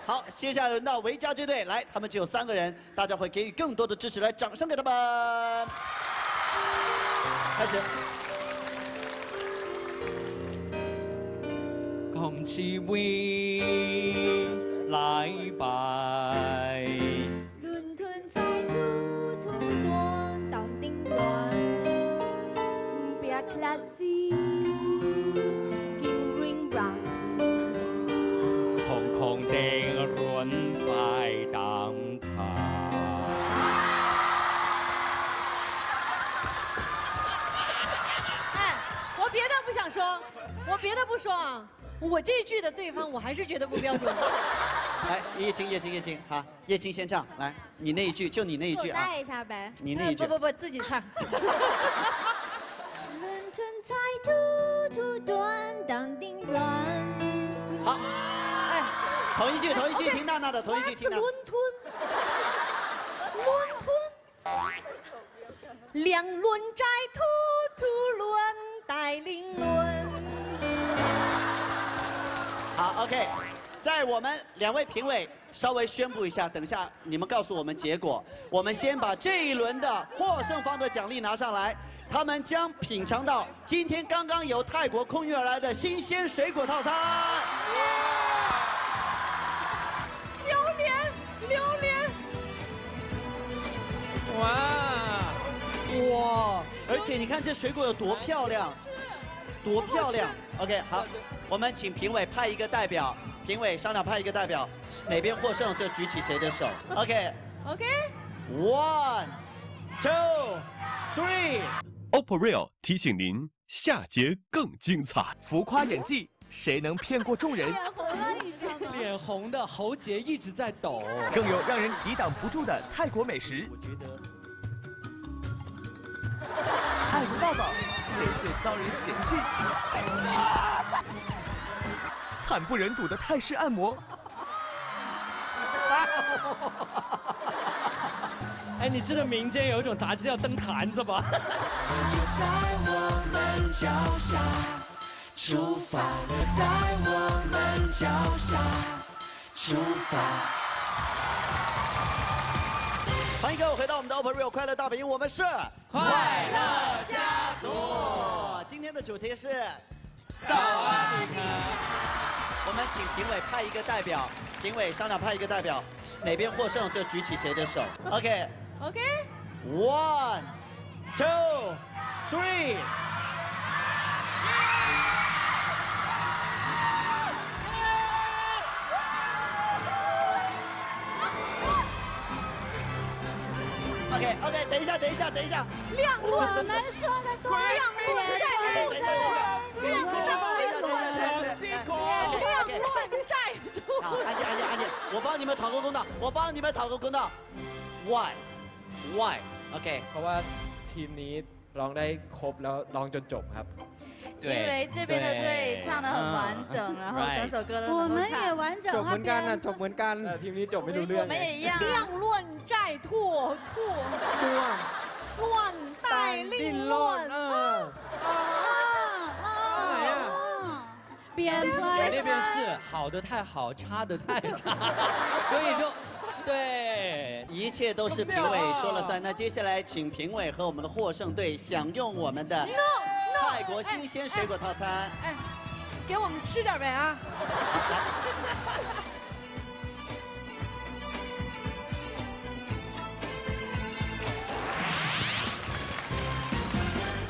好，接下来轮到维嘉这队来，他们只有三个人，大家会给予更多的支持，来掌声给他们。开始。恭喜威来拜。我别的不说啊，我这句的对方我还是觉得不标准。来，叶青，叶青，叶青，好，叶青先唱，来，你那一句，就你那一句啊，带一下呗。你那一句不不不，自己唱。伦敦在突突端当顶端。好，哎，同一句，同一句，听娜娜的，同一句，听娜娜。伦敦，伦敦，两轮摘突突轮带领轮。好，OK，在我们两位评委稍微宣布一下，等一下你们告诉我们结果。我们先把这一轮的获胜方的奖励拿上来，他们将品尝到今天刚刚由泰国空运而来的新鲜水果套餐。榴莲，榴莲，哇哇！而且你看这水果有多漂亮，多漂亮。OK，好，我们请评委派一个代表，评委商量派一个代表，哪边获胜就举起谁的手。OK。OK。One, two, three。OPPO Real 提醒您，下节更精彩。浮夸演技，谁能骗过众人？脸红的喉结一直在抖，更有让人抵挡不住的泰国美食。爱不抱抱，谁最遭人嫌弃？惨不忍睹的泰式按摩。哎，你知道民间有一种杂技叫蹬坛子吧？就在我们脚下，出发了，在我们脚下，出发。欢迎各位回到我们的 OPPO Real 快乐大本营，我们是快乐家族。今天的主题是萨瓦迪卡。我们请评委派一个代表，评委商量派一个代表，哪边获胜就举起谁的手。OK。OK。One, two, three。OK OK，等一下，等一下，等一下。亮我们说的对，亮轮债突，亮轮亮轮债突。好，安静，安静，安静，我帮你们讨个公道，我帮你们讨个公道。Why? Why? OK。 เพราะว่าทีมนี้ร้องได้ครบแล้วร้องจนจบครับ 因为这边的队唱的很完整，然后整首歌都我能够们也唱。完整 จบเหมือนกัน 啊 นะจบเหมือนกันแต่ทีมนี้จบไม่รู้เรื่ 我 อง 们也一样。量乱债拓拓，乱带令乱啊边在拍那边是好的太好，差的太差，所以就 对。一切都是评委说了算。那接下来，请评委和我们的获胜队享用我们的 No 泰国新鲜水果套餐。哎，给我们吃点呗啊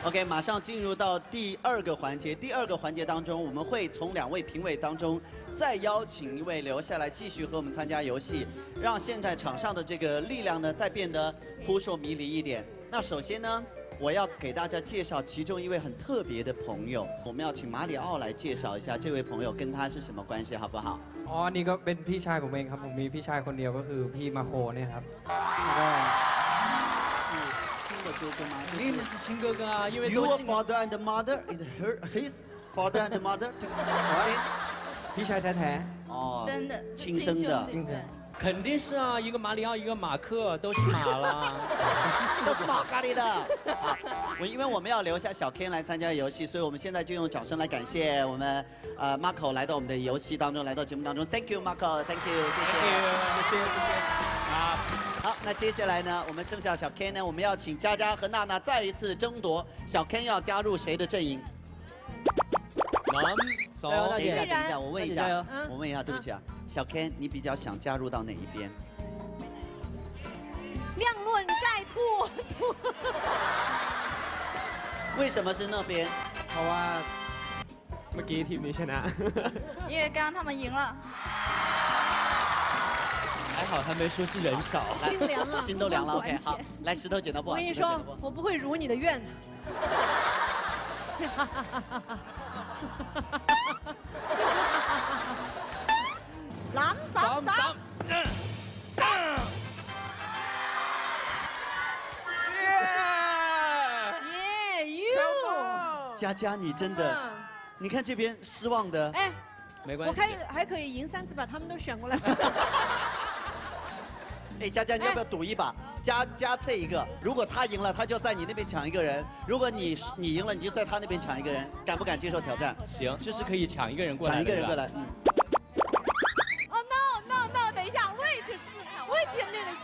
！OK，马上进入到第二个环节。第二个环节当中，我们会从两位评委当中再邀请一位留下来继续和我们参加游戏，让现在场上的这个力量呢再变得扑朔迷离一点。那首先呢，我要给大家介绍其中一位很特别的朋友，我们要请马里奥来介绍一下这位朋友跟他是什么关系，好不好？ อ๋อ นี่ก็เป็นพี่ชายผมเองครับ ผมมีพี่ชายคนเดียวก็คือพี่มาโคเนี่ยครับแล้วก็ 亲的哥哥吗？一定是亲哥哥啊，因为 Your 都姓 father and mother and her his father and mother พี่ 皮鞋太太哦，真的亲生的，肯定是啊，一个马里奥，一个马克，都是马了，都是马咖喱的。好，我因为我们要留下小 K 来参加游戏，所以我们现在就用掌声来感谢我们呃 Marco 来到我们的游戏当中，来到节目当中。Thank you Marco，Thank you，Thank you，谢谢谢谢。好，好，那接下来呢，我们剩下小 K 呢，我们要请佳佳和娜娜再一次争夺小 K 要加入谁的阵营。能加油大姐等一下，等一下，我问一下大姐加油，嗯我问一下，对不起啊，小 Ken，你比较想加入到哪一边？量论债兔，为什么是那边？เพราะว่าเมื่อกี้ทีมนี้ชนะ 因为刚刚他们赢了。还好他没说是人少。心凉了，心都凉了。不 OK，管好钱，来石头剪刀布。我跟你说石头剪刀布，我不会如你的愿。 狼扫扫，耶，you，佳佳，你真的，你看这边失望的，哎，没我可以还可以赢三次把他们都选过来。哎，佳佳，你要不要赌一把？加加测一个，如果他赢了，他就在你那边抢一个人；如果你你赢了，你就在他那边抢一个人。敢不敢接受挑战？行，就是可以抢一个人过来，抢一个人过来，嗯。哦，no no no，等一下，wait 是，wait a minute。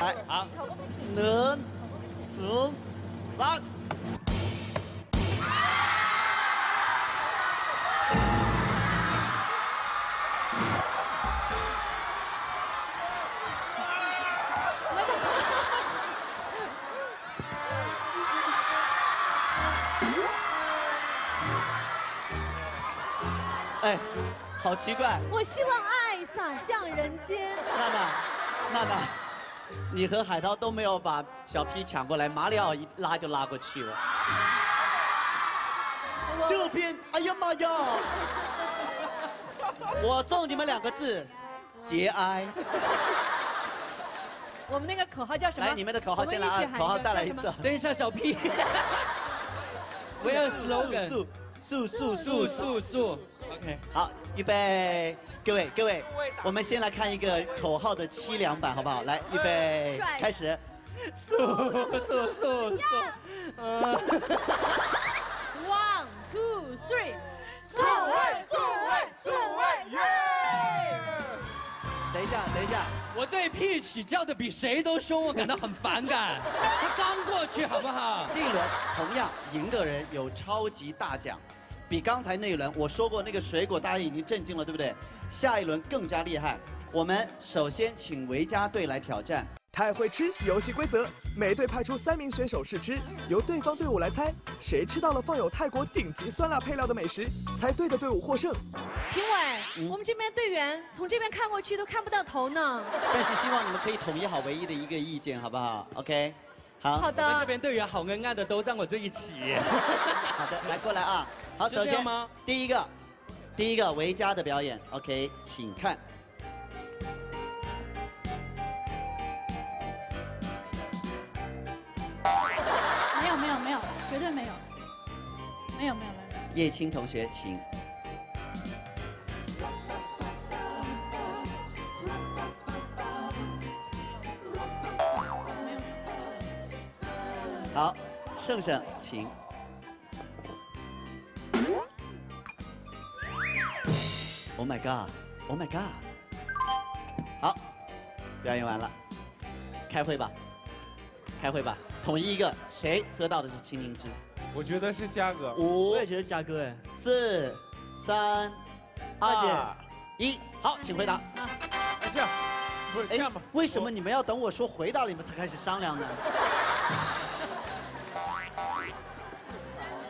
来，好，能，四，三。好奇怪，我希望爱洒向人间。娜娜，娜娜，你和海涛都没有把小 P 抢过来，马里奥一拉就拉过去了。这边，哎呀妈呀！我送你们两个字：节哀。我们那个口号叫什么？来，你们的口号先来啊口号再来一次。等一下，小 P，我要 slogan，速速速速速，OK，好，预备，各位各位，我们先来看一个口号的凄凉版，好不好？来，预备，开始。速速速速，呃，One two three，速位速位速位耶！等一下，等一下，我对 Peach 叫的比谁都凶，我感到很反感。他刚过去，好不好？这一轮同样赢的人有超级大奖，比刚才那一轮我说过那个水果，大家已经震惊了，对不对？下一轮更加厉害。我们首先请维嘉队来挑战。太会吃游戏规则，每队派出三名选手试吃，由对方队伍来猜，谁吃到了放有泰国顶级酸辣配料的美食，猜对的队伍获胜。评委，我们这边队员从这边看过去都看不到头呢。但是希望你们可以统一好唯一的一个意见，好不好？OK，好。好的我们这边队员好恩爱的都站我这一起。好的，来过来啊。好，首先吗第一个，第一个维嘉的表演，OK，请看。没有没有没有。叶青同学，请。好，盛盛，请。Oh my god! Oh my god! 好，表演完了，开会吧，开会吧，统一一个，谁喝到的是青柠汁？我觉得是嘉哥。五，我也觉得嘉哥哎，四、三、二、一，好，请回答。哎，这样，不是这样吧？为什么你们要等我说回答了你们才开始商量呢？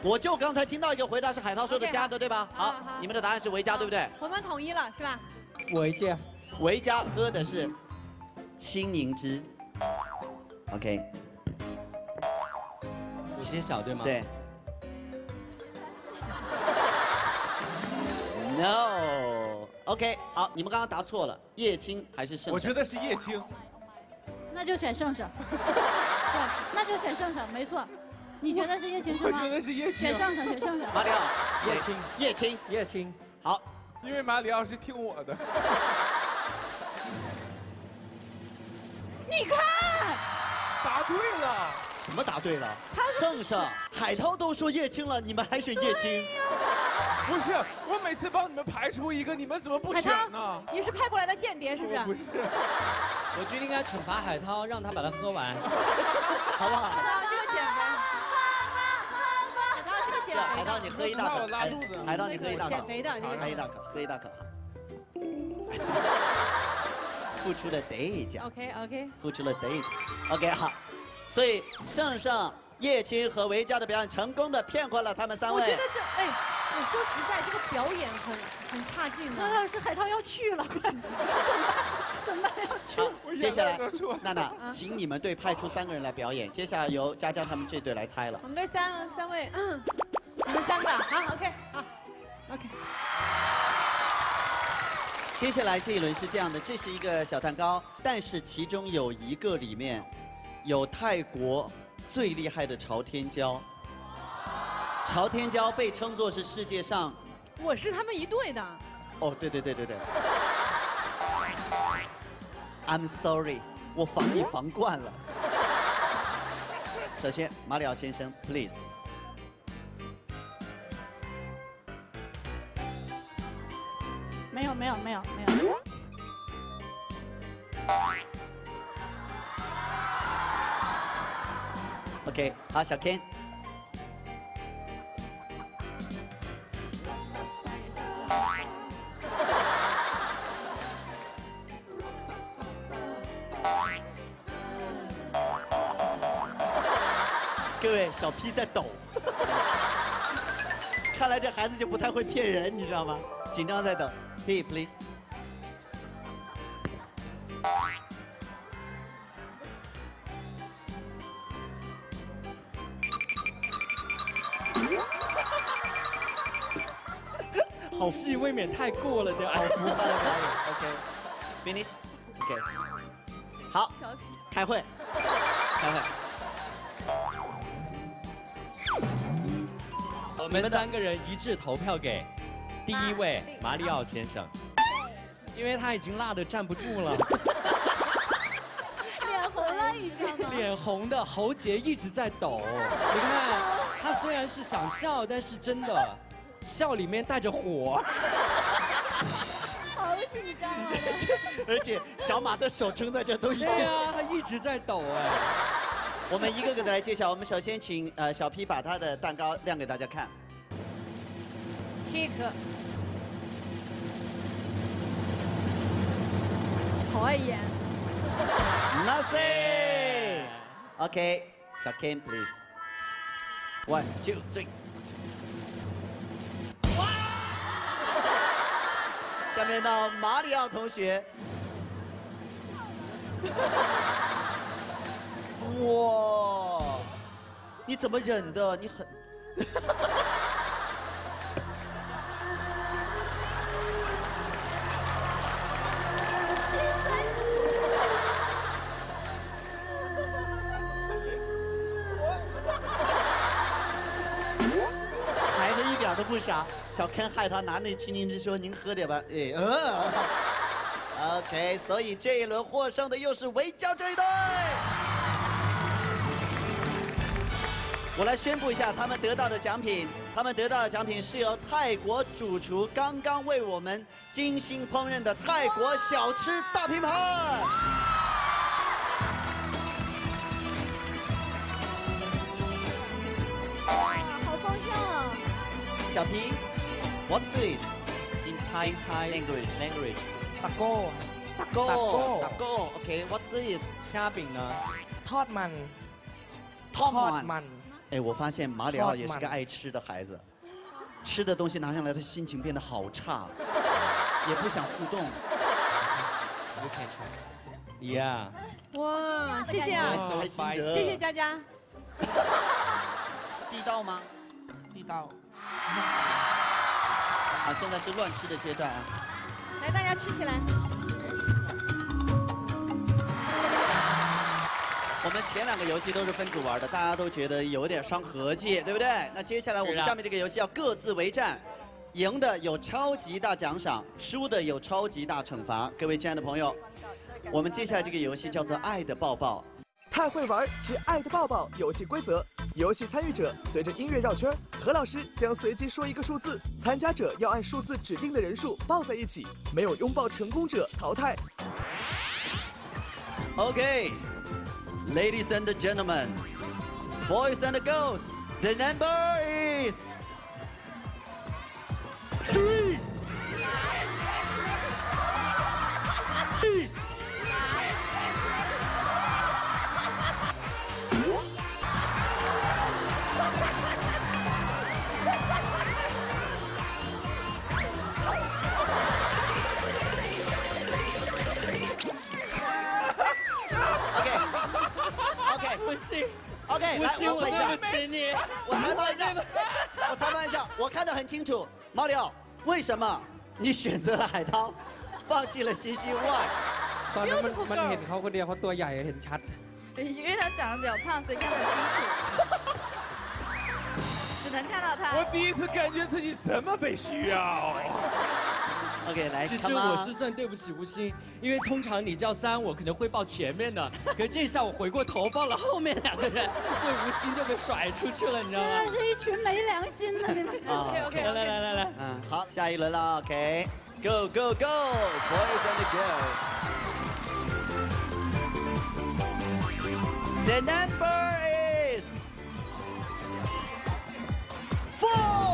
我就刚才听到一个回答是海涛说的嘉哥，对吧？好，你们的答案是维嘉，对不对？我们统一了是吧？维嘉，维嘉喝的是青柠汁。OK，揭晓对吗？对。No。OK，好，你们刚刚答错了，叶青还是盛？我觉得是叶青。那就选胜胜。对，那就选胜胜，没错。你觉得是叶青是吗？我觉得是叶青选胜胜，选胜胜。马里奥，叶青，叶青，叶青，好，因为马里奥是听我的。你看，答对了。什么答对了他？是盛盛、海涛都说叶青了，你们还选叶青？不是，我每次帮你们排除一个，你们怎么不选呢？，你是派过来的间谍是不是？不是。我觉得应该惩罚海涛，让他把它喝完，好不好？海涛这个减肥，海涛这个减肥的，海涛你喝一大口，哎海涛你喝一大口，减肥的这个喝一大口，喝一大口。付出了代价。OK OK，付出了代价。OK，好，所以盛盛、叶青和维嘉的表演成功的骗过了他们三位。我觉得这哎，我说实在，这个表演很很差劲的。何老师，海涛要去了，快，怎么办？怎么办？要去接下来啊娜娜，请你们队派出三个人来表演，接下来由佳佳他们这队来猜了我。们队三三位，嗯，你们三个，好，OK，好，OK。接下来这一轮是这样的，这是一个小蛋糕，但是其中有一个里面有泰国最厉害的朝天椒。朝天椒被称作是世界上我是他们一队的，哦，对对对对对。I'm sorry，我防你防惯了。首先，马里奥先生，please。没有没有没有没有。OK，好，小 Ken。各位，小 P 在抖，看来这孩子就不太会骗人，你知道吗？紧张在抖，P please。好戏未免太过了点儿。好浮夸的表演，OK，finish，OK，好，开会，开会。我们三个人一致投票给第一位马里奥先生，因为他已经辣的站不住了，脸红了已经吗？脸红的喉结一直在抖。你看，他虽然是想笑，但是真的笑里面带着火。好紧张啊！而且小马的手撑在这都已经。对啊，他一直在抖哎。我们一个个的来揭晓。我们首先请呃小 P 把他的蛋糕亮给大家看。kick，好爱演。Nothing。OK，小 Ken please。One two three。下面到马里奥同学。哇，你怎么忍的？你很。不傻，小 Ken 害他拿那青柠汁说：“您喝点吧。”哎，呃。OK，所以这一轮获胜的又是维嘉这一队。我来宣布一下他们得到的奖品，他们得到的奖品是由泰国主厨刚刚为我们精心烹饪的泰国小吃大拼盘。小皮，What's this in Thai Thai language? Language. ตะโก้ 大哥，大哥，OK，What's this? 虾饼呢？ทอดมัน ทอด ทอด มัน มัน 哎，我发现马里奥也是个爱吃的孩子，吃的东西拿上来，他心情变得好差，也不想互动。 You can try. Yeah. 哇，谢谢啊， So 开心 spicy. 的谢谢佳佳。地道吗？地道。 好，现在是乱吃的阶段啊。来，大家吃起来。我们前两个游戏都是分组玩的，大家都觉得有点伤和气，对不对？那接下来我们下面这个游戏要各自为战，赢的有超级大奖赏，输的有超级大惩罚。各位亲爱的朋友，我们接下来这个游戏叫做《爱的抱抱》。太会玩之爱的抱抱游戏规则：游戏参与者随着音乐绕圈，何老师将随机说一个数字，参加者要按数字指定的人数抱在一起，没有拥抱成功者淘汰。OK，Ladies and gentlemen, boys and girls, the number is three OK，不行 OK，不来，行我对我问一下不起你我裁判一下，我裁判一下，我看得很清楚，马里奥，为什么你选择了海涛，放弃了西西 Why？ ตอนนั้นมันมันเห็นเขาคนเดียวเขาตัวใหญ่เห็นชัด 因为他长得比较胖，所以看得很清楚，只能看到他。我第一次感觉自己这么被需要。 OK，来其实我是算对不起吴昕，因为通常你叫三，我可能会报前面的，可这一下我回过头报了后面两个人，所以吴昕就被甩出去了，你知道吗真的？是一群没良心的，你们。啊 OK，OK，OK 来来 来来来，嗯，好，下一轮了，OK，Go Go Go，Boys and girls。The number is four。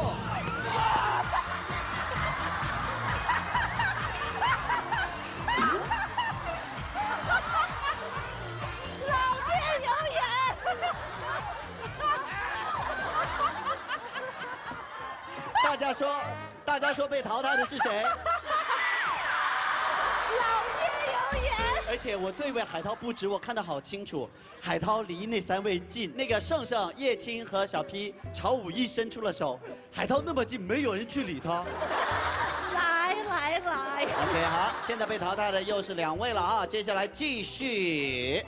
家说，大家说被淘汰的是谁？老天有眼！而且我最为海涛不值，我看得好清楚，海涛离那三位近，那个盛盛、叶青和小 P 朝武艺伸出了手，海涛那么近，没有人去理他。来来来 OK，好，现在被淘汰的又是两位了啊，接下来继续。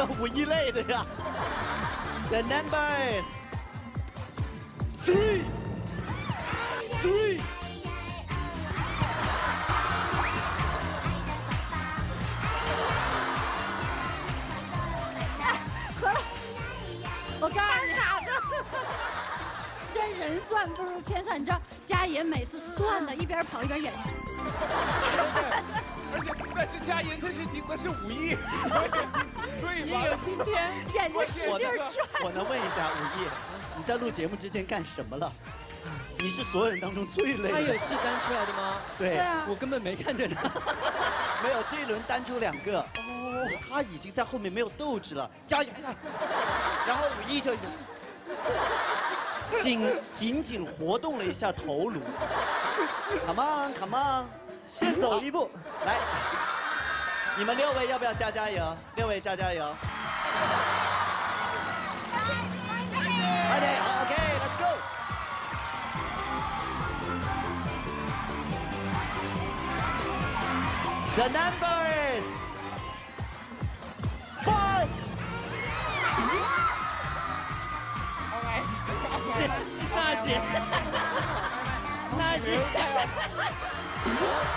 这武艺类的呀。The numbers three three。我告诉你，傻子，真人算不如天算。你知道佳爷每次算的，一边跑一边演。而且但是加颜色是顶的是武艺，所以所以完了今天眼睛使劲儿转。我能问一下武艺，你在录节目之前干什么了？你是所有人当中最累的。他有戏单出来的吗？对，我根本没看见他。没有，这一轮单出两个。哦，他已经在后面没有斗志了，加油！然后武艺就紧紧紧活动了一下头颅。Come on，Come on，先走一步。来，你们六位要不要加加油？六位加加油！快点，好，OK，Let's go。The number is five. 是娜姐，娜姐。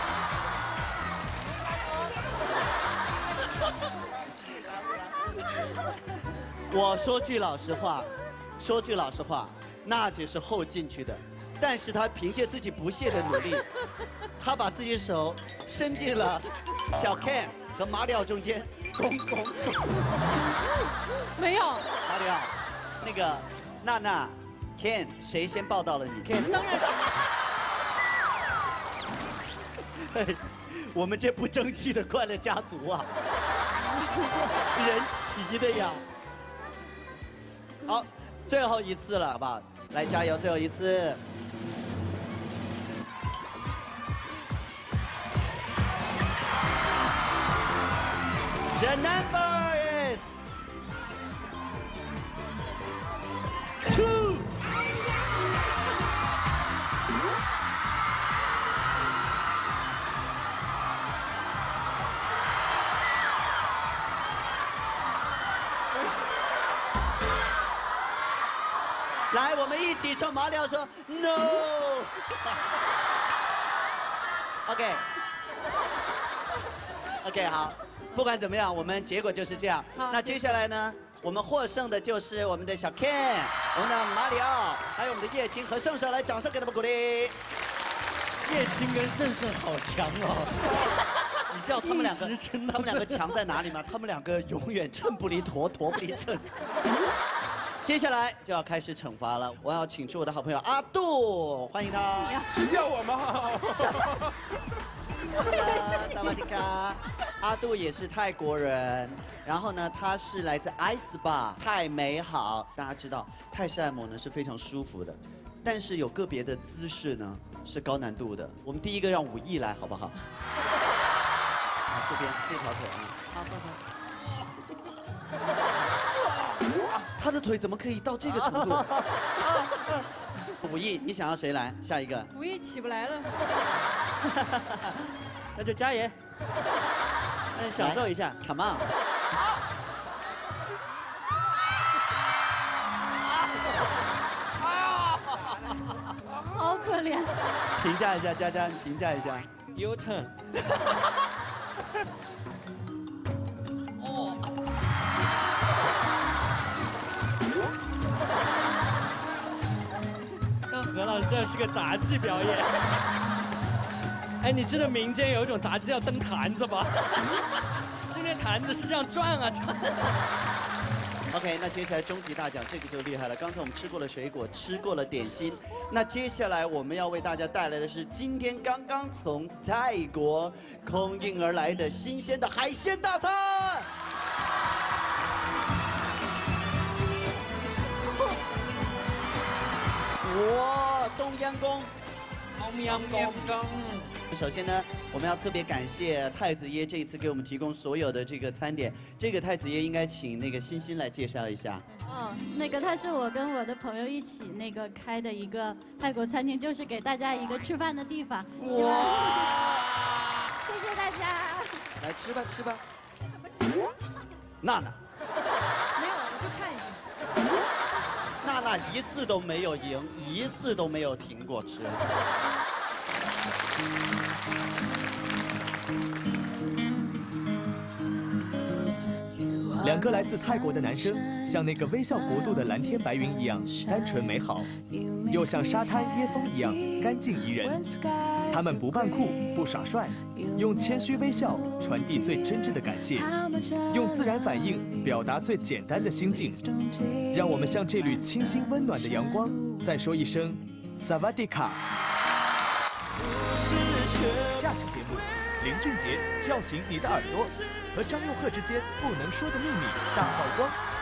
我说句老实话，说句老实话，娜姐是后进去的，但是她凭借自己不懈的努力，她把自己手伸进了小 Ken 和马里奥中间，拱拱拱。没有，马里奥，那个娜娜，Ken 谁先抱到了你？Ken 当然是。嘿，我们这不争气的快乐家族啊，人齐的呀。好，最后一次了，好不好？来加油，最后一次。The number 一起冲马里奥说 no。OK，OK，好，不管怎么样，我们结果就是这样。那接下来呢，我们获胜的就是我们的小 Ken，我们的马里奥，还有我们的叶青和盛盛，来，掌声给他们鼓励。叶青跟盛盛好强哦，你知道他们两个他们两个强在哪里吗？他们两个永远秤不离砣，砣不离秤。接下来就要开始惩罚了，我要请出我的好朋友阿杜，欢迎他。是叫我吗？大马迪卡，阿杜也是泰国人，然后呢，他是来自 iSpa 太美好。大家知道泰式按摩呢是非常舒服的，但是有个别的姿势呢是高难度的。我们第一个让武艺来好不好？啊，这边这条腿啊，好，不好。他的腿怎么可以到这个程度？武艺，你想要谁来？下一个。武艺起不来了。那就加盐，那你享受一下。Come on。好可怜。评价 一下，佳佳，你评价一下。U turn。这是个杂技表演。哎，你知道民间有一种杂技叫蹬坛子吧？今天坛子是这样转啊转。OK，那接下来终极大奖，这个就厉害了。刚才我们吃过了水果，吃过了点心，那接下来我们要为大家带来的是今天刚刚从泰国空运而来的新鲜的海鲜大餐。哇，冬阴功，冬阴功。首先呢，我们要特别感谢太子爷这一次给我们提供所有的这个餐点。这个太子爷应该请那个欣欣来介绍一下。哦，那个他是我跟我的朋友一起那个开的一个泰国餐厅，就是给大家一个吃饭的地方。哇谢谢大家。来吃吧，吃吧。娜娜，没有。那一次都没有赢，一次都没有停过吃。两个来自泰国的男生，像那个微笑国度的蓝天白云一样单纯美好，又像沙滩椰风一样干净宜人。他们不扮酷，不耍帅，用谦虚微笑传递最真挚的感谢，用自然反应表达最简单的心境。让我们向这缕清新温暖的阳光再说一声萨瓦迪卡。下期节目，林俊杰叫醒你的耳朵，和张佑赫之间不能说的秘密大曝光。